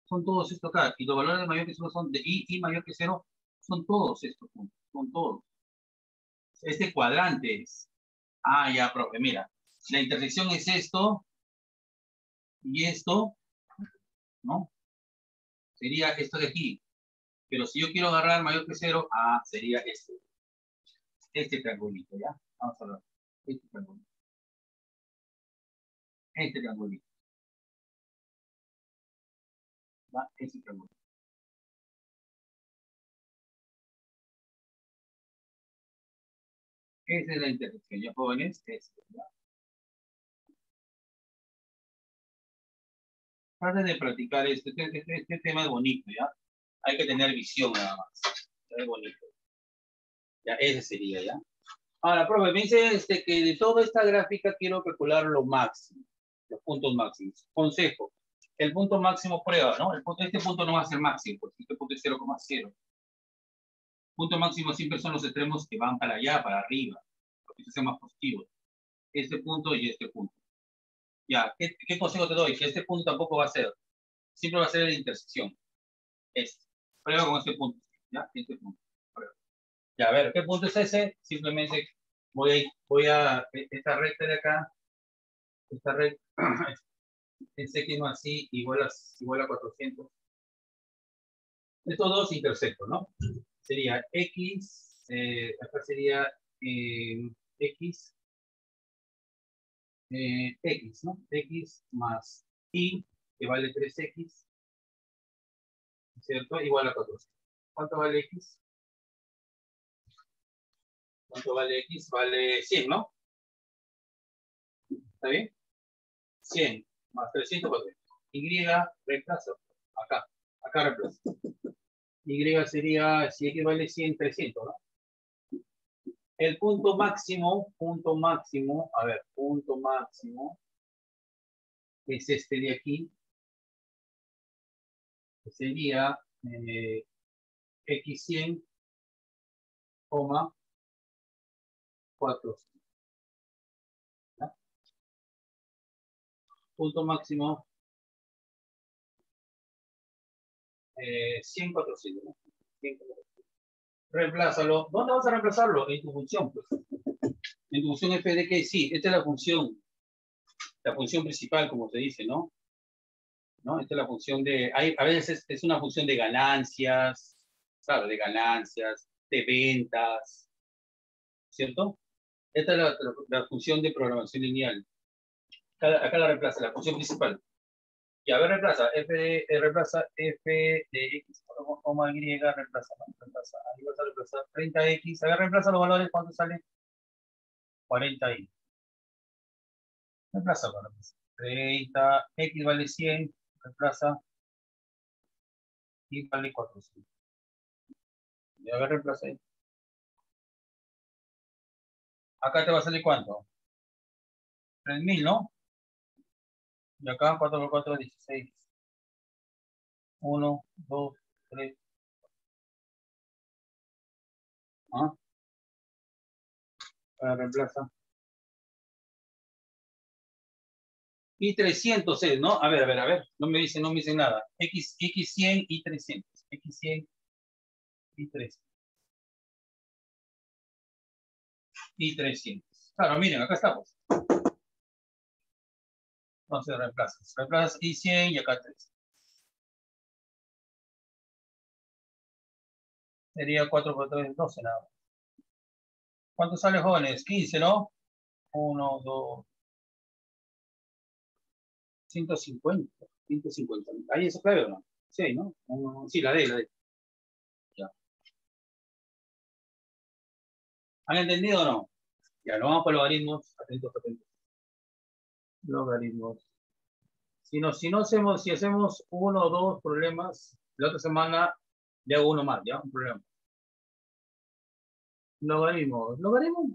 Son todos estos acá. Y los valores de mayor que 0 son de y, y mayor que 0 son todos estos puntos. Son todos. Este cuadrante es. Ah, ya, profe, mira. La intersección es esto y esto, ¿no? sería esto de aquí. Pero si yo quiero agarrar mayor que cero, ah, sería este. Este triangulito, ¿ya? Vamos a ver. Este triangulito. Este triangulito. ¿Va? Este triangulito. Esa es la intersección, ya jóvenes, ¿ya? Traten de practicar este, este, este, este tema es bonito, ¿ya? Hay que tener visión nada más. Es bonito. Ya, ese sería, ¿ya? Ahora, profe, me dice este, que de toda esta gráfica quiero calcular lo máximo, los puntos máximos. Consejo, el punto máximo prueba, ¿no? El este punto no va a ser máximo, porque este punto es 0,0. Punto máximo siempre son los extremos que van para allá, para arriba, porque se más positivos. Este punto y este punto. Ya, ¿qué, ¿qué, consejo te doy? Que este punto tampoco va a ser. Siempre va a ser la intersección. Este. Prueba con este punto. ¿Ya? Este punto. Prueba. Ya, a ver, ¿qué punto es ese? Simplemente voy a, voy a esta recta de acá, esta este que no así, igual a, igual a 400. Estos dos intersectos, ¿no? Sería X, eh, acá sería eh, X eh, X, ¿no? X más Y, que vale 3X, ¿cierto? Igual a 14. ¿Cuánto vale X? ¿Cuánto vale X? Vale 100, ¿no? ¿Está bien? 100 más 300, Y reemplaza. Acá, acá reemplaza. Y sería, si X vale 100, 300, ¿no? El punto máximo, punto máximo, a ver, punto máximo, es este de aquí, sería eh, x100, 400. Punto máximo, eh, 100, 400. ¿no? 100, 400 reemplázalo. ¿Dónde vas a reemplazarlo? En tu función, pues. En tu función f de sí, esta es la función, la función principal, como se dice, ¿no? ¿No? Esta es la función de, hay, a veces es, una función de ganancias, claro, de ganancias, de ventas, ¿cierto? Esta es la, función de programación lineal. Acá, acá la reemplaza, la función principal. Y a ver, reemplaza, f de, eh, reemplaza f de x, coma y, reemplaza, reemplaza, ahí vas a reemplazar 30x, a ver, reemplaza los valores, ¿cuánto sale? 40y. Reemplaza, reemplaza. 30, x vale 100, reemplaza, y vale 400. Y a ver, reemplaza ahí. Acá te va a salir cuánto? 3000, ¿no? Y acá 4 por 4 16. 1, 2, 3. ¿Ah? Para reemplaza. Y 300 es, ¿no? A ver, a ver, a ver. No me dice, no me dice nada. X, X100 y 300. X100 y 300. Y 300. Claro, miren, acá estamos. Entonces reemplazas. Reemplazas y 100 y acá 3. Sería 4 por 3, 12 nada más. ¿Cuánto sale, jóvenes? 15, ¿no? 1, 2, 150. 150. ¿Ahí eso clave o no? Sí, ¿no? sí, la D, la D. Ya. ¿Han entendido o no? Ya, lo vamos por logaritmos. Atentos, atentos logaritmos. Si no, si no hacemos, si hacemos uno o dos problemas, la otra semana le hago uno más, ¿ya? Un problema. Logaritmos. Logaritmos.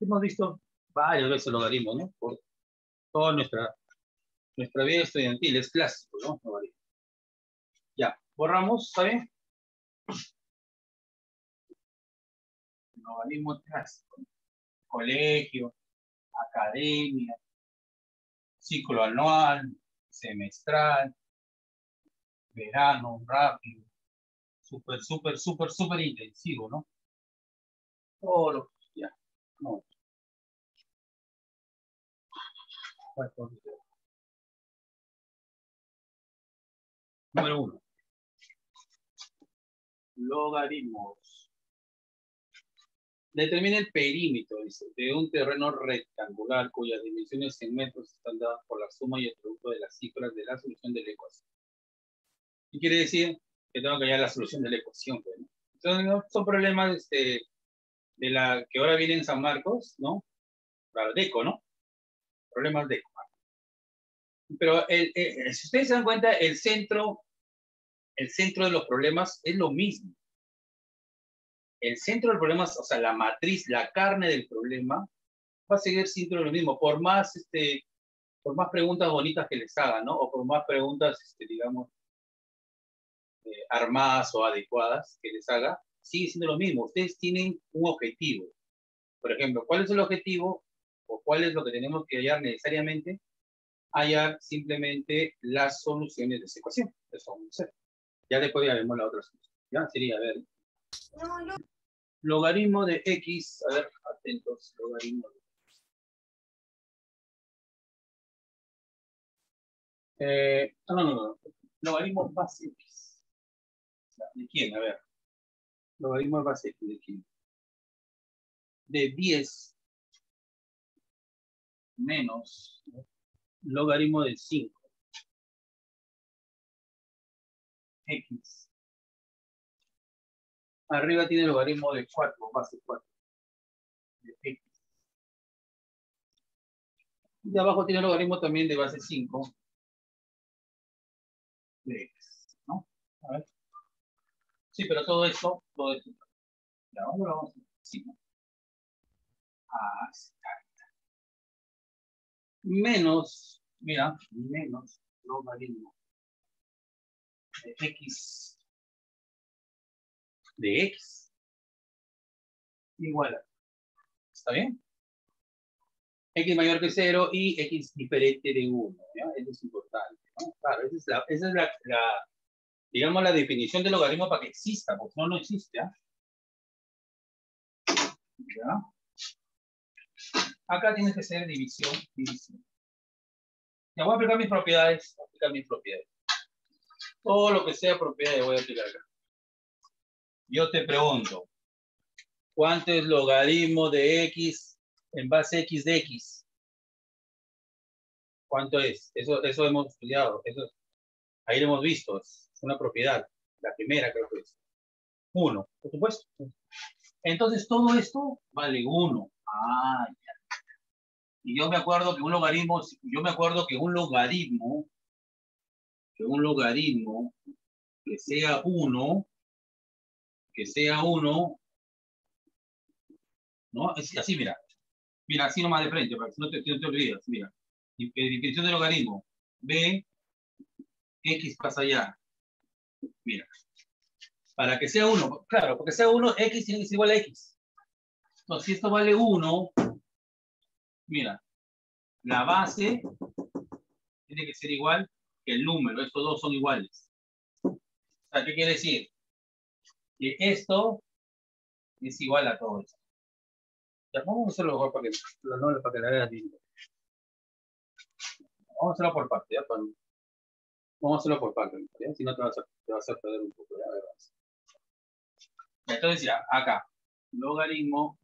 Hemos visto varias veces logaritmos, ¿no? Por toda nuestra, nuestra vida estudiantil. Es clásico, ¿no? Logaritmos. Ya, borramos, ¿está bien? Logaritmo clásico. Colegio, academia, ciclo anual, semestral, verano, rápido, súper, súper, súper, súper intensivo, ¿no? Todo lo que ya, no. Número uno. logaritmos. Determina el perímetro dice, de un terreno rectangular cuyas dimensiones en metros están dadas por la suma y el producto de las cifras de la solución de la ecuación. ¿Qué quiere decir? Que tengo que hallar la solución de la ecuación. pues, ¿no? Entonces, ¿no? son problemas este, de la que ahora viene en San Marcos, ¿no? Para DECO, ¿no? Problemas DECO. Pero el- el- si ustedes se dan cuenta, el centro, el centro de los problemas es lo mismo. El centro del problema, o sea, la matriz, la carne del problema, va a seguir siendo lo mismo, por más, este, por más preguntas bonitas que les hagan, ¿no? O por más preguntas, este, digamos, eh, armadas o adecuadas que les haga, sigue siendo lo mismo. Ustedes tienen un objetivo. Por ejemplo, ¿cuál es el objetivo o cuál es lo que tenemos que hallar necesariamente? Hallar simplemente las soluciones de esa ecuación. Eso vamos a hacer. Ya después ya vemos la otra solución. Ya sería, a ver, logaritmo de x, a ver, atentos, logaritmo de Eh, no, no, no. Logaritmo base x. ¿De quién? A ver. Logaritmo base x, ¿de quién? De 10 menos logaritmo de 5. X. Arriba tiene logaritmo de 4, base 4. De X. Y abajo tiene logaritmo también de base 5. De X. ¿No? A ver. Sí, pero todo esto, todo esto. Ya, vamos a hacer. Sí. Ah. Menos, mira, menos logaritmo de X de X igual. ¿Está bien? X mayor que 0 y X diferente de 1. ¿ya? Eso es importante. Claro, esa es, la, digamos, la definición del logaritmo para que exista, porque no, no existe. ¿ah? Acá tiene que ser división, división. Ya voy a aplicar mis propiedades, aplicar mis propiedades. Todo lo que sea propiedad voy a aplicar acá. Yo te pregunto, ¿cuánto es logaritmo de x en base x de x? ¿Cuánto es? Eso, eso hemos estudiado. Eso, ahí lo hemos visto. Es una propiedad. La primera creo que es. Uno, por supuesto. Entonces todo esto vale uno. Ah. Y yo me acuerdo que un logaritmo, yo me acuerdo que un logaritmo, que un logaritmo que sea uno, que sea uno, ¿no? Así, mira. Mira, así nomás de frente, para que no te, no te olvides. Mira. Definición de logaritmo. B, X pasa allá. Mira. Para que sea 1, claro, porque sea 1, X tiene que ser igual a X. Entonces, si esto vale 1, mira, la base tiene que ser igual que el número. Estos dos son iguales. ¿qué quiere decir? Que esto es igual a todo esto. Ya, vamos a hacerlo mejor para que, para que la veas bien. Vamos a hacerlo por parte, vamos a hacerlo por parte. Si no te vas a, te vas a perder un poco, ¿ya? Verás. Entonces ya, acá, logaritmo.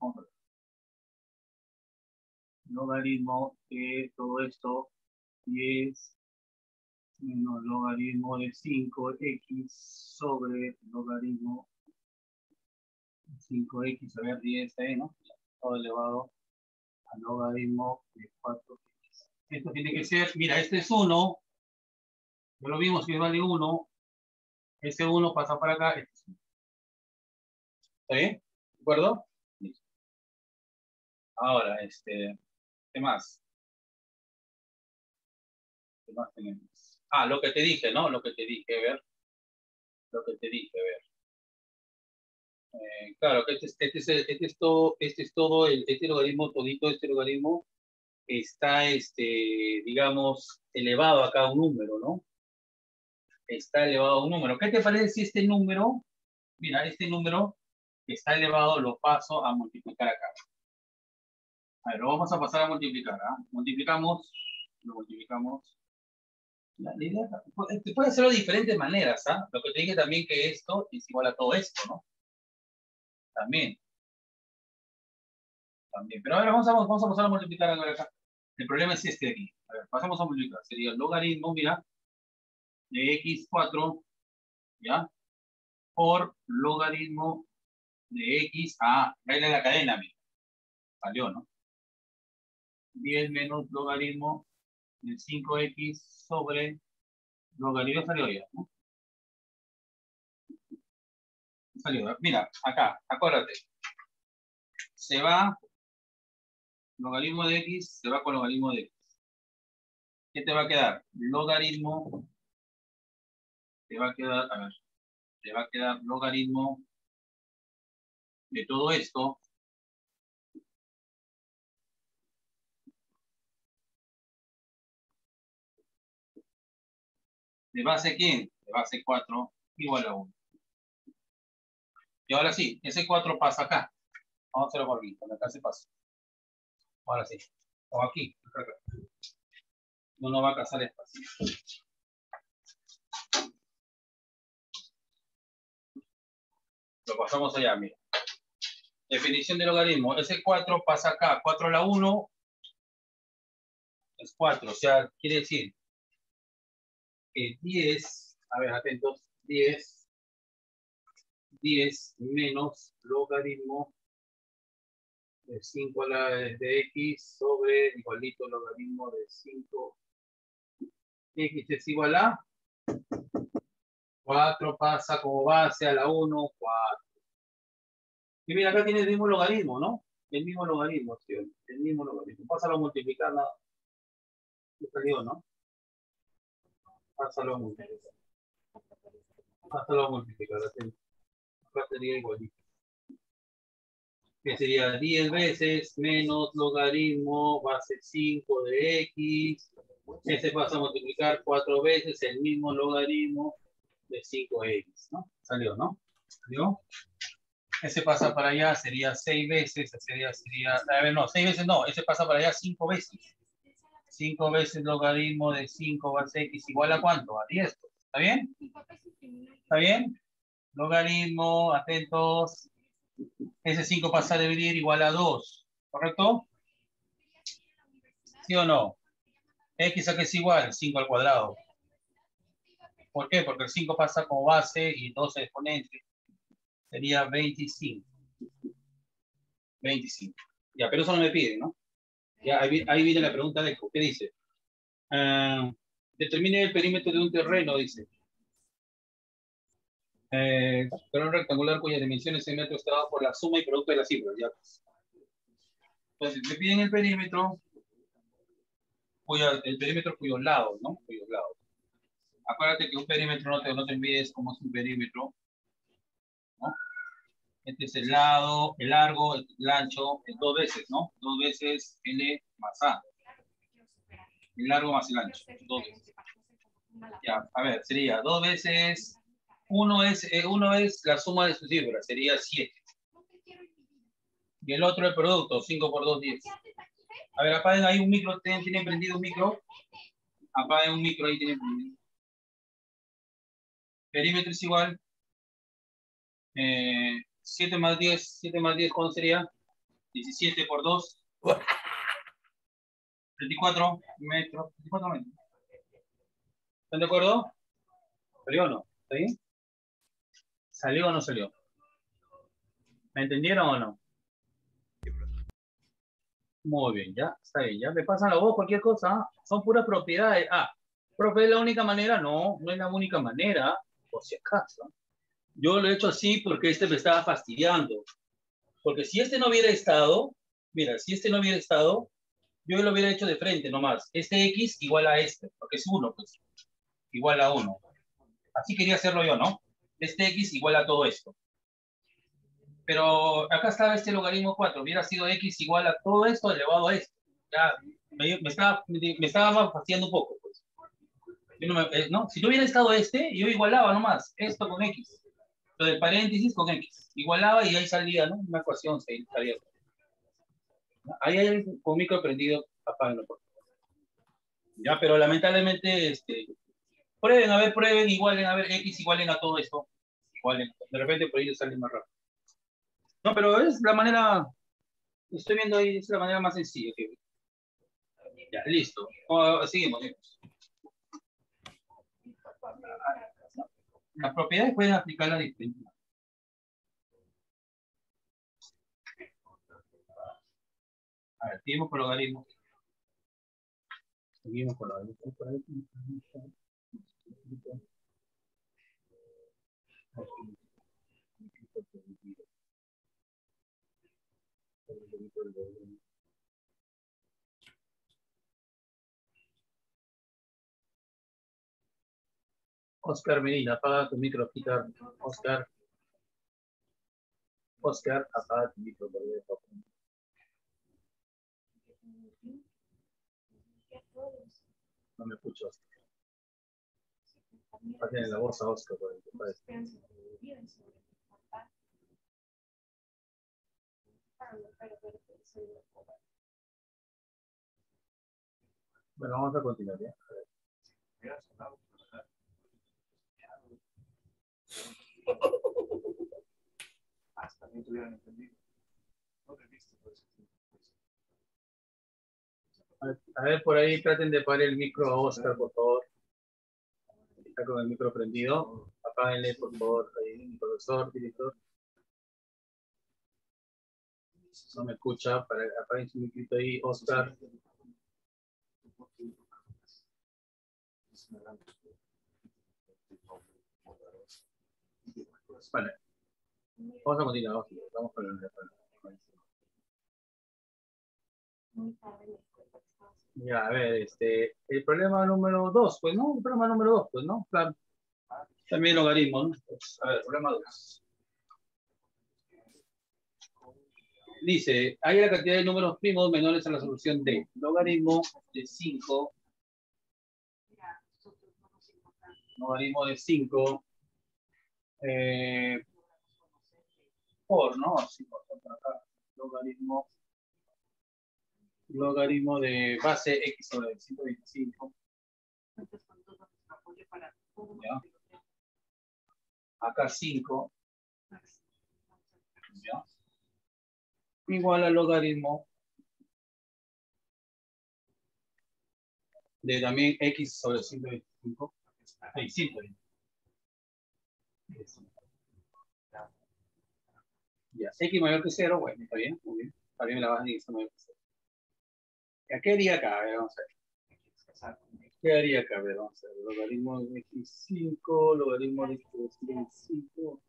Logaritmo de todo esto 10 menos logaritmo de 5x sobre logaritmo 5x, a ver, 10, ¿eh? ¿no? Todo elevado al logaritmo de 4x. Esto tiene que ser, mira, este es 1, ya lo vimos que vale 1, este 1 pasa para acá, este es 1. ¿Está bien? ¿De acuerdo? Listo. Ahora, este, ¿qué más? ¿Qué más tenemos? Ah, lo que te dije, ¿no? Lo que te dije, ver. Lo que te dije, ver. Eh, claro, este, es- este, es, este es todo, este es todo, el, este logaritmo, todito este logaritmo está, este, digamos, elevado a un número, ¿no? Está elevado a un número. ¿Qué te parece si este número, mira, este número que está elevado lo paso a multiplicar acá? A ver, lo vamos a pasar a multiplicar, ¿ah? Multiplicamos, lo multiplicamos La idea, puede- puede hacerlo de diferentes maneras, ¿ah? Lo que te dije también que esto es igual a todo esto, ¿no? También. También. Pero ahora vamos a, vamos a pasar a multiplicar acá. El problema es este de aquí. A ver, pasamos a multiplicar. Sería logaritmo, mira, de x4, ¿ya? Por logaritmo de x a, de la cadena, mira. Salió, ¿no? 10 menos logaritmo de 5x sobre logaritmo salió ya, ¿no? Salió. Mira, acá, acuérdate. Se va logaritmo de x, se va con logaritmo de x. ¿Qué te va a quedar? Logaritmo, te va a quedar, a ver, te va a quedar logaritmo de todo esto. ¿De base quién? De base 4 igual a 1. Y ahora sí, ese 4 pasa acá. Vamos a hacerlo por aquí, cuando acá se pasa. Ahora sí. O aquí. acá, acá. No nos va a casar espacio. Lo pasamos allá, mira. Definición de logaritmo. Ese 4 pasa acá. 4 a la 1 es 4. O sea, quiere decir que 10, a ver, atentos, 10, 10 menos logaritmo de 5 a la de x sobre igualito logaritmo de 5 x es igual a 4 pasa como base a la 1, 4. Y mira, acá tiene el mismo logaritmo, ¿no? El mismo logaritmo, ¿sí? El mismo logaritmo. Pásalo a multiplicar, nada. ¿Qué salió, no? Pásalo a multiplicar. Pásalo a multiplicar. atento. Sería igualito. Que sería 10 veces menos logaritmo base 5 de x. Ese pasa a multiplicar 4 veces el mismo logaritmo de 5x, ¿no? Salió, ¿no? ¿Salió? Ese pasa para allá, sería 6 veces, sería, sería, a ver, no, 6 veces no, ese pasa para allá 5 veces. 5 veces logaritmo de 5 base x igual a cuánto? A 10. ¿Está bien? ¿Está bien? Logaritmo, atentos. Ese 5 pasa a dividir igual a 2. ¿Correcto? ¿Sí o no? X a que es igual, 5 al cuadrado. ¿Por qué? Porque el 5 pasa como base y 2 exponente. Sería 25. 25. Ya, pero eso no me pide, ¿no? Ya, ahí, ahí viene la pregunta de ¿qué dice? Ah, determine el perímetro de un terreno, dice. Eh, terreno rectangular cuyas dimensiones en metros está por la suma y producto de las cifras. Ya. Entonces, me piden el perímetro, cuyo, el perímetro cuyos lados, ¿no? Cuyos lados. Acuérdate que un perímetro no te, no te olvides cómo es un perímetro. ¿no? Este es el lado, el largo, el, el ancho, es dos veces, ¿no? Dos veces L más A. El largo más el ancho, dos veces. Ya, a ver, sería dos veces, uno es, eh, uno es la suma de sus cifras, sería 7. Y el otro el producto, 5 por 2, 10. A ver, apaguen ahí un micro, ¿tienen, prendido un micro? Apaguen un micro ahí, tienen prendido. Perímetro es igual. Eh, 7 más 10, 7 más 10, ¿cuánto sería? 17 por 2. 34 metros. 34 metros. ¿Están de acuerdo? ¿Salió o no? ¿Está bien? ¿Salió o no salió? ¿Me entendieron o no? Muy bien, ya, está bien, ya. Me pasan la voz, cualquier cosa. ¿ah? Son puras propiedades. Ah, profe, ¿es la única manera? No, no es la única manera, por si acaso. Yo lo he hecho así porque este me estaba fastidiando. Porque si este no hubiera estado, mira, si este no hubiera estado, yo lo hubiera hecho de frente nomás. Este X igual a este, porque es 1, pues. Igual a 1. Así quería hacerlo yo, ¿no? Este X igual a todo esto. Pero acá estaba este logaritmo 4. Hubiera sido X igual a todo esto elevado a esto. Ya, me, me estaba, me, me estaba fastidiando un poco, pues. Yo no me- eh, ¿no? Si no hubiera estado este, yo igualaba nomás esto con X. Lo del paréntesis con X. Igualaba y ahí salía, ¿no? Una ecuación se salía. Ahí hay un micro prendido, apáguenlo, por favor. Ya, pero lamentablemente, este, Prueben, a ver, prueben, igualen, a ver, X igualen a todo esto. Igualen. De repente por ahí sale más rápido. No, pero es la manera, estoy viendo ahí, es la manera más sencilla. Ya, listo. Oh, seguimos. Las propiedades pueden aplicarlas diferentes. A ver, seguimos con logaritmos. Seguimos con logaritmos. Oscar Medina, apaga tu micro, Peter. Oscar. Oscar, apaga tu micro. No me escucho, Oscar. La voz a Oscar. por compadre. Bueno, vamos a continuar, ¿ya? Pues. A ver, por ahí traten de apagar el micro a Oscar, por favor. Está con el micro prendido. Apáguenle, por favor, ahí, profesor, director. No me escucha, para, apaguen su micro ahí, Oscar. Vale. Vamos a continuar, vamos, vamos con el Ya, a ver, este, el problema número dos, pues no, el problema número dos, pues no, claro. También logaritmo, ¿no? Pues, a ver, problema dos. Dice, hay la cantidad de números primos menores a la solución de logaritmo de 5, logaritmo de 5, eh, por, ¿no? Así, por acá, logaritmo logaritmo de base x sobre 125. Ya. Acá 5. ¿ya? Igual al logaritmo de también x sobre 125. Ay, 125. Ya, x mayor que 0, bueno, está bien, muy bien. Está bien la base de x mayor que 0. ¿A ¿Qué haría acá? A ver, vamos a ver. ¿Qué haría acá? A ver, vamos a ver. Logaritmo de x5, logaritmo de x5.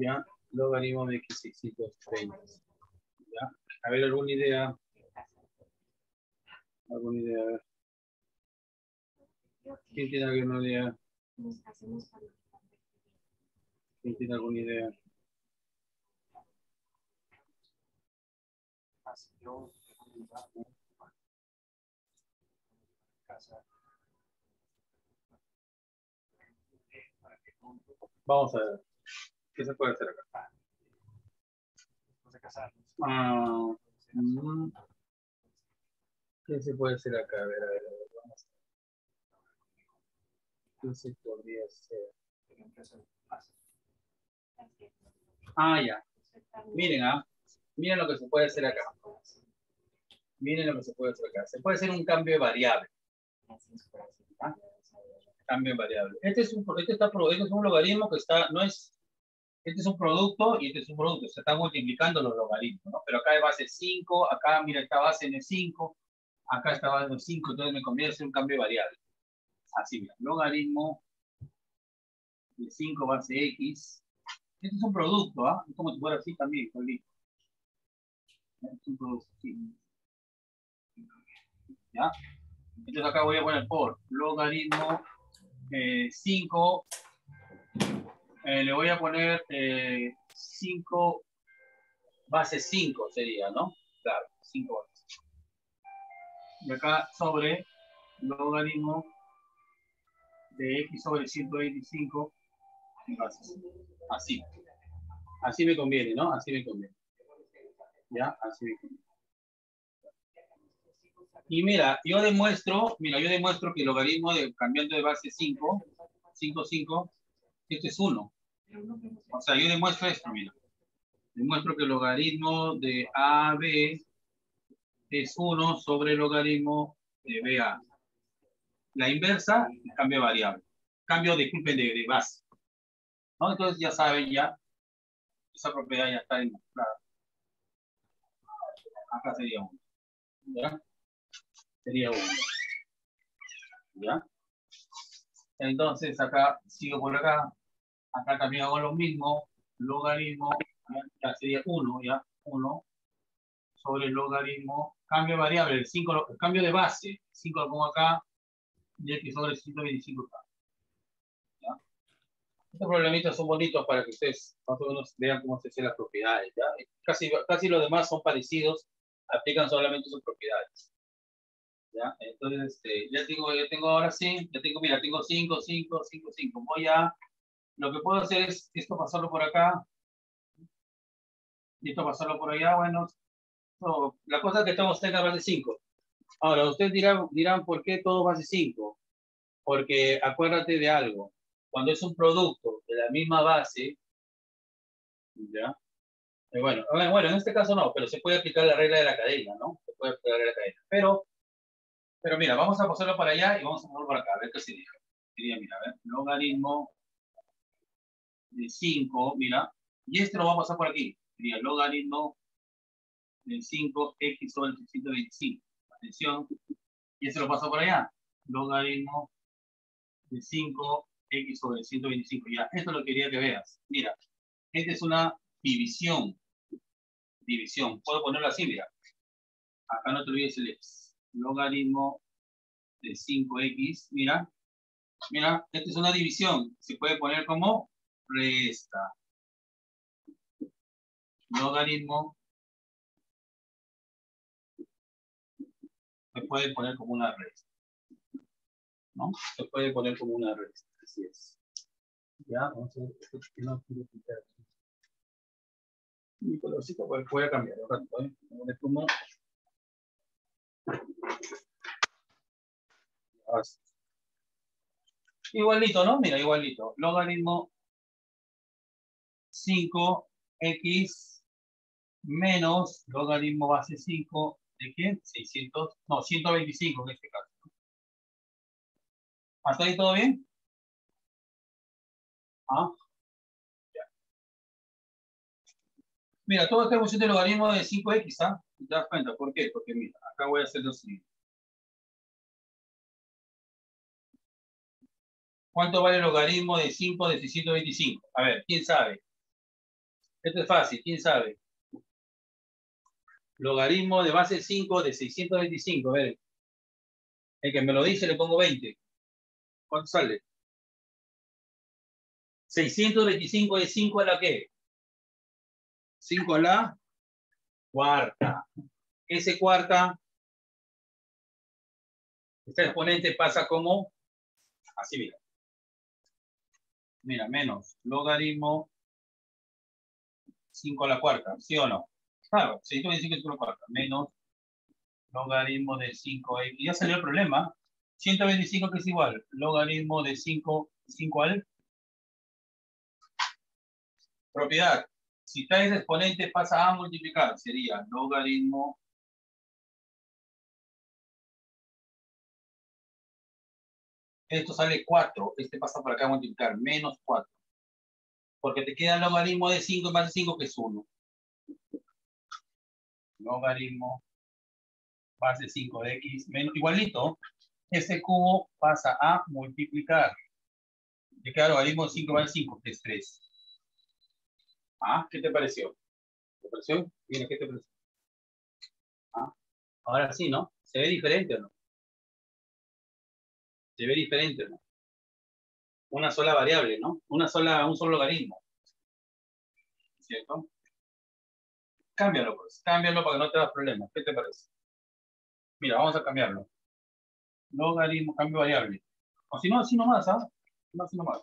Ya, logaritmo de x630. Ya, a ver, alguna idea. ¿Alguna idea? A ver. ¿Quién tiene alguna idea? ¿Quién tiene alguna idea? Yo, casa. Vamos a ver. ¿Qué se puede hacer acá? después de casarnos. Ah, ¿Qué se puede hacer acá? A ver, a ver, a ver. Vamos a ver. ¿Qué se podría hacer? Ah, ya. Miren, ah. Miren lo que se puede hacer acá. Miren lo que se puede hacer acá. Se puede hacer un cambio de variable. Cambio variable. Este es un, este está, este es un logaritmo que está, no es, este es un producto y este es un producto. Se están multiplicando los logaritmos, ¿no? Pero acá hay base 5, acá, mira, esta base en 5, acá está base en 5, entonces me conviene hacer un cambio de variable. Así, mira, logaritmo de 5 base x. Este es un producto, ¿ah? Es como si fuera así también, solito. Es un producto, sí. ¿Ya? Entonces acá voy a poner por logaritmo 5. le voy a poner 5 base 5 sería, ¿no? Claro, 5 base. Y acá sobre logaritmo de x sobre 125 bases. Así. Así me conviene, ¿no? Así me conviene. ¿Ya? Así me conviene. Y mira, yo demuestro, mira, yo demuestro que el logaritmo de cambiando de base 5, 5, 5, esto es 1. O sea, yo demuestro esto, mira. Demuestro que el logaritmo de AB es 1 sobre el logaritmo de BA. La inversa, cambio de variable. Cambio, disculpen, de, base. Entonces ya saben, ya, esa propiedad ya está demostrada. Acá sería 1. ¿Ya? Sería 1. ¿Ya? Entonces acá, sigo por acá. Acá también hago lo mismo. Logaritmo, ya sería 1, ¿ya? 1 sobre el logaritmo. Cambio de variable, el 5, el cambio de base. 5 lo pongo acá y x sobre 125 acá. Estos problemitas son bonitos para que ustedes más o menos vean cómo se hacen las propiedades. ¿ya? Casi, casi los demás son parecidos, aplican solamente sus propiedades. ¿Ya? Entonces, este, ya tengo, ya tengo ahora sí, ya tengo, mira, tengo 5, 5, 5, 5. Voy a, lo que puedo hacer es esto pasarlo por acá, y esto pasarlo por allá, bueno, no, la cosa es que estamos la base 5. Ahora, ustedes dirán, dirán, ¿por qué todo base 5? Porque acuérdate de algo, cuando es un producto de la misma base, ¿ya? Eh, bueno, bueno, en este caso no, pero se puede aplicar la regla de la cadena, ¿no? Se puede aplicar la regla de la cadena. Pero, pero mira, vamos a pasarlo para allá y vamos a pasarlo por acá, a ver qué sería. Sería, mira, a ver, logaritmo de 5, mira, y este lo vamos a pasar por aquí. Sería logaritmo de 5x sobre 625. Atención, y este lo paso por allá. Logaritmo de 5x sobre 125. Ya, esto lo quería que veas. Mira, esta es una división. División. Puedo ponerlo así, mira. Acá no te olvides el x. Logaritmo de 5x. Mira. Mira, esta es una división. Se puede poner como resta. Logaritmo se puede poner como una resta. ¿No? Se puede poner como una resta. Así es. Ya, vamos a ver. no quiero quitar. Mi colorcito a cambiar. ¿eh? Como... Igualito, ¿no? Mira, igualito. Logaritmo 5x menos logaritmo base 5 ¿De qué? 600, no, 125 en este caso. ¿Hasta ahí todo bien? ¿Ah? Ya. Mira, todo este función de logaritmo de 5x, ¿ah? ¿Te das cuenta? ¿Por qué? Porque mira, acá voy a hacer lo siguiente. ¿Cuánto vale el logaritmo de 5 de 625? A ver, ¿quién sabe? Esto es fácil, ¿quién sabe? logaritmo de base 5 de 625. A ver, el que me lo dice le pongo 20. ¿Cuánto sale? 625 de 5 a la qué? 5 a la cuarta. Ese cuarta, este exponente pasa como, así mira. Mira, menos logaritmo 5 a la cuarta, ¿sí o no? Claro, 125 es 1 cuarta, menos logaritmo de 5x. Ya salió el problema. 125 que es igual, logaritmo de 5, 5 al. Propiedad. Si traes exponente pasa a multiplicar, sería logaritmo Esto sale 4, este pasa por acá a multiplicar, menos 4. Porque te queda el logaritmo de 5 más de 5 que es 1 logaritmo base 5 de x menos igualito, este cubo pasa a multiplicar. ¿De queda logaritmo 5 más 5? Que es 3. ¿Ah? ¿Qué te pareció? ¿Te pareció? Mira, ¿qué te pareció? ¿Ah? Ahora sí, ¿no? ¿Se ve diferente o no? ¿Se ve diferente no? Una sola variable, ¿no? Una sola, un solo logaritmo. ¿Cierto? Cámbialo, pues. Cámbialo para que no te das problemas. ¿Qué te parece? Mira, vamos a cambiarlo. Logaritmo, cambio variable. O si no, así nomás, ¿ah? No, así nomás.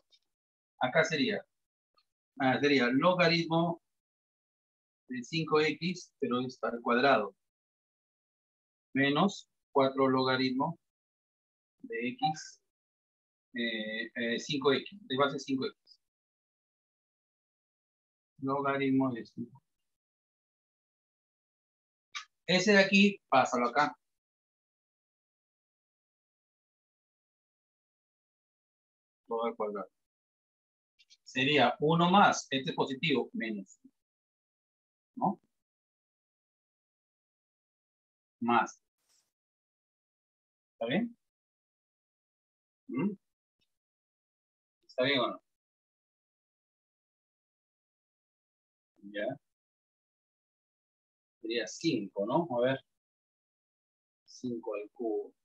Acá sería. Ah, sería logaritmo de 5x, pero está al cuadrado. Menos 4 logaritmo de x, eh, eh, 5x, de base 5x. Logaritmo de 5. Ese de aquí, pásalo acá. Todo al cuadrado. Sería 1 más, este es positivo, menos. ¿No? Más. ¿Está bien? ¿Mm? ¿Está bien o no? Ya. Sería 5, ¿no? A ver. 5 al cubo.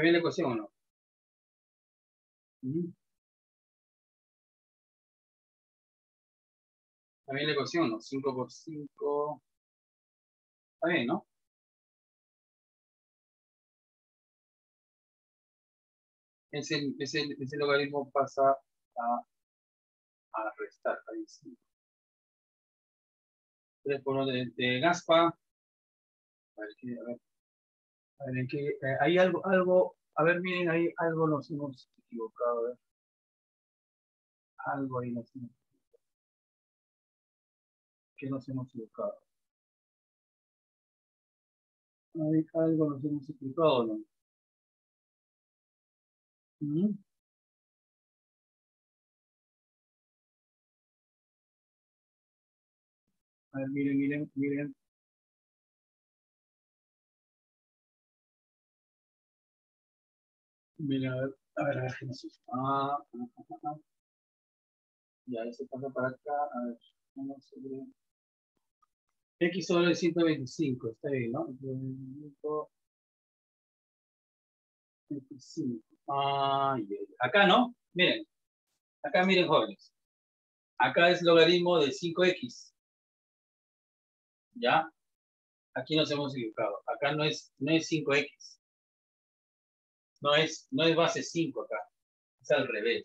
¿Está bien la ecuación o no? ¿Está bien la ecuación o no? 5 por 5. Está bien, ¿no? Ese, ese, ese logaritmo pasa a, a restar. Ahí sí. 3 por 1 de, de Gaspa. A ver, a ver. A qué, eh, hay algo, algo, a ver, miren, ahí algo nos hemos equivocado. Algo ahí nos hemos equivocado. ¿Qué nos hemos equivocado? Hay algo nos hemos equivocado, ¿no? Ujú. A ver, miren, miren, miren. Miren, a ver, a ver, a ver, ¿qué nos hizo? Ah, ah, ah, ah. Ya, eso pasa para acá. A ver, vamos sobre... X sobre 125, está bien, ¿no? 125. Ah, ya. Acá, ¿no? Miren. Acá, miren, jóvenes. Acá es logaritmo de 5x. ¿Ya? Aquí nos hemos equivocado. Acá no es, no es 5x. No es, no es base 5 acá. Es al revés.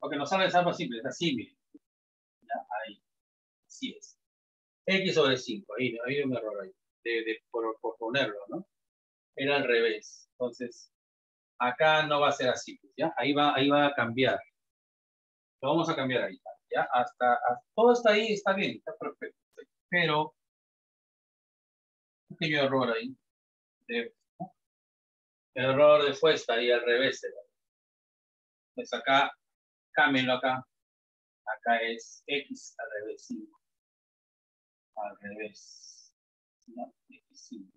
Porque nos sale algo simple, es así, miren. Ahí. Así es. X sobre 5. Ahí, hay un error ahí. De, de- por, por ponerlo, ¿no? Era al revés. Entonces, acá no va a ser así. ¿Ya? Ahí va, ahí va a cambiar. Lo vamos a cambiar ahí. ¿Ya? Hasta, hasta- todo está ahí, está bien, está perfecto. Pero, un pequeño error ahí. De- error de fue estaría al revés. Pues acá, cámbienlo acá. Acá es X al revés 5. Al revés. ¿Ya? X5.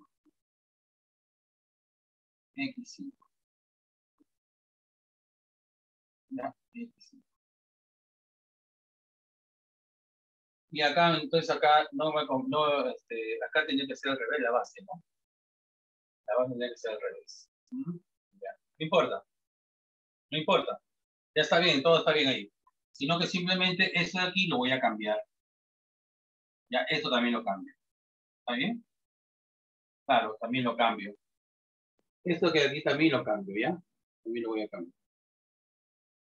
X5. Ya, X5. Y acá, entonces acá no me no, este, acá tenía que ser al revés la base, ¿no? La base tenía que ser al revés. No importa. No importa. Ya está bien, todo está bien ahí. Sino que simplemente eso de aquí lo voy a cambiar. Ya, esto también lo cambio. ¿Está bien? Claro, también lo cambio. Esto que aquí también lo cambio, ¿ya? También lo voy a cambiar.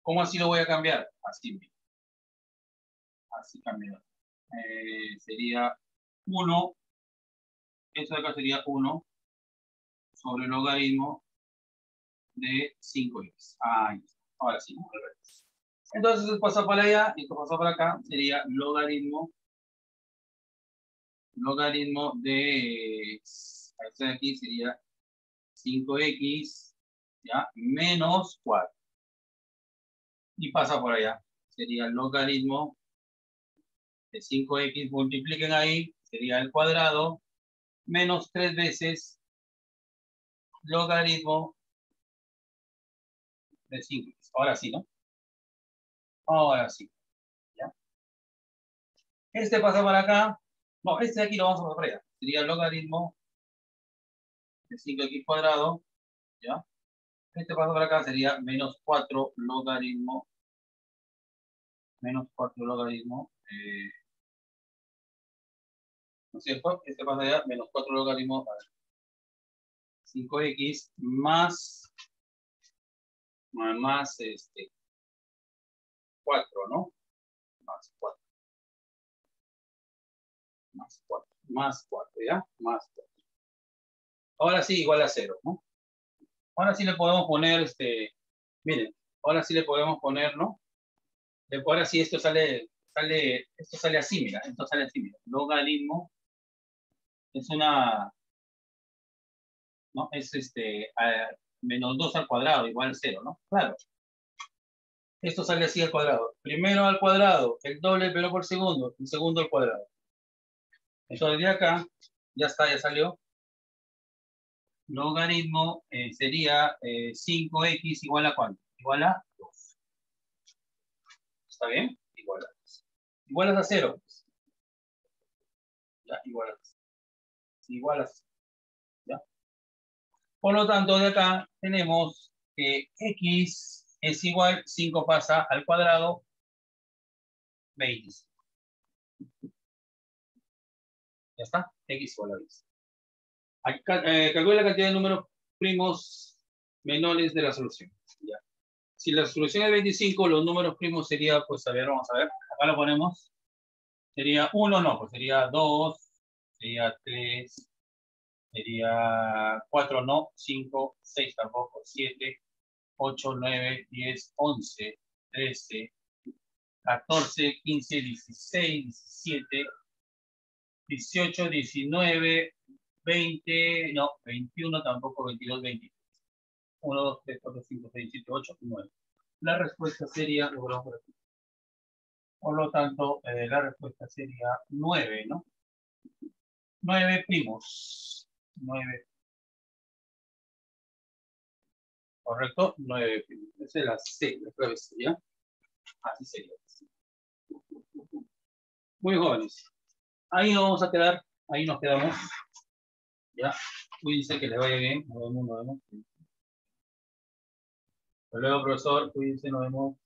¿Cómo así lo voy a cambiar? Así. Así cambio. Eh, sería 1, esto de acá sería 1 sobre el logaritmo de 5x. Ahí está. Ahora sí, al revés. Entonces, esto pasa para allá y esto pasa para acá, sería logaritmo logaritmo de este aquí sería 5x ya menos 4 y pasa por allá sería logaritmo de 5x multipliquen ahí sería el cuadrado menos 3 veces logaritmo de 5x ahora sí no ahora sí ya este pasa para acá no, este de aquí lo vamos a pasar. Sería el logaritmo de 5x cuadrado, ¿ya? Este paso para acá sería menos 4 logaritmo, menos 4 logaritmo, eh, ¿no es cierto? Este pasa allá, menos 4 logaritmo, a ver, 5x más, más este, 4, ¿no? más 4. Más 4, más 4, ¿ya? Más 4. Ahora sí, igual a 0, ¿no? Ahora sí le podemos poner, este, miren, ahora sí le podemos poner, ¿no? Ahora sí esto sale, sale, esto sale así, mira, esto sale así, mira. Logaritmo es una, ¿no? Es este, menos 2 al cuadrado igual a 0, ¿no? Claro. Esto sale así al cuadrado. Primero al cuadrado, el doble pero por segundo, el segundo al cuadrado. Entonces de acá, ya está, ya salió. Logaritmo eh, sería 5x eh, igual a cuánto? Igual a 2. ¿Está bien? Igual a 2. Igual a 0. Ya, igual a Por lo tanto, de acá tenemos que x es igual, 5 pasa al cuadrado, 25. Ya está, x igual a 10. Eh, calcula la cantidad de números primos menores de la solución. Ya. Si la solución es 25, los números primos sería, pues a ver, vamos a ver, acá lo ponemos. Sería 1, no, pues sería 2, sería 3, sería 4, no, 5, 6 tampoco, 7, 8, 9, 10, 11, 13, 14, 15, 16, 17, 18, 19, 20, no, 21 tampoco, 22, 23. 1, 2, 3, 4, 5, 6, 7, 8, 9. La respuesta sería, por lo tanto, eh, la respuesta sería 9, ¿no? 9 primos. 9 ¿Correcto? 9 Esa es la C, la clave. Así sería. Muy jóvenes. Ahí nos vamos a quedar. Ahí nos quedamos. Ya. Cuídense que les vaya bien. Nos vemos, nos vemos. Hasta luego, profesor. Cuídense, nos vemos.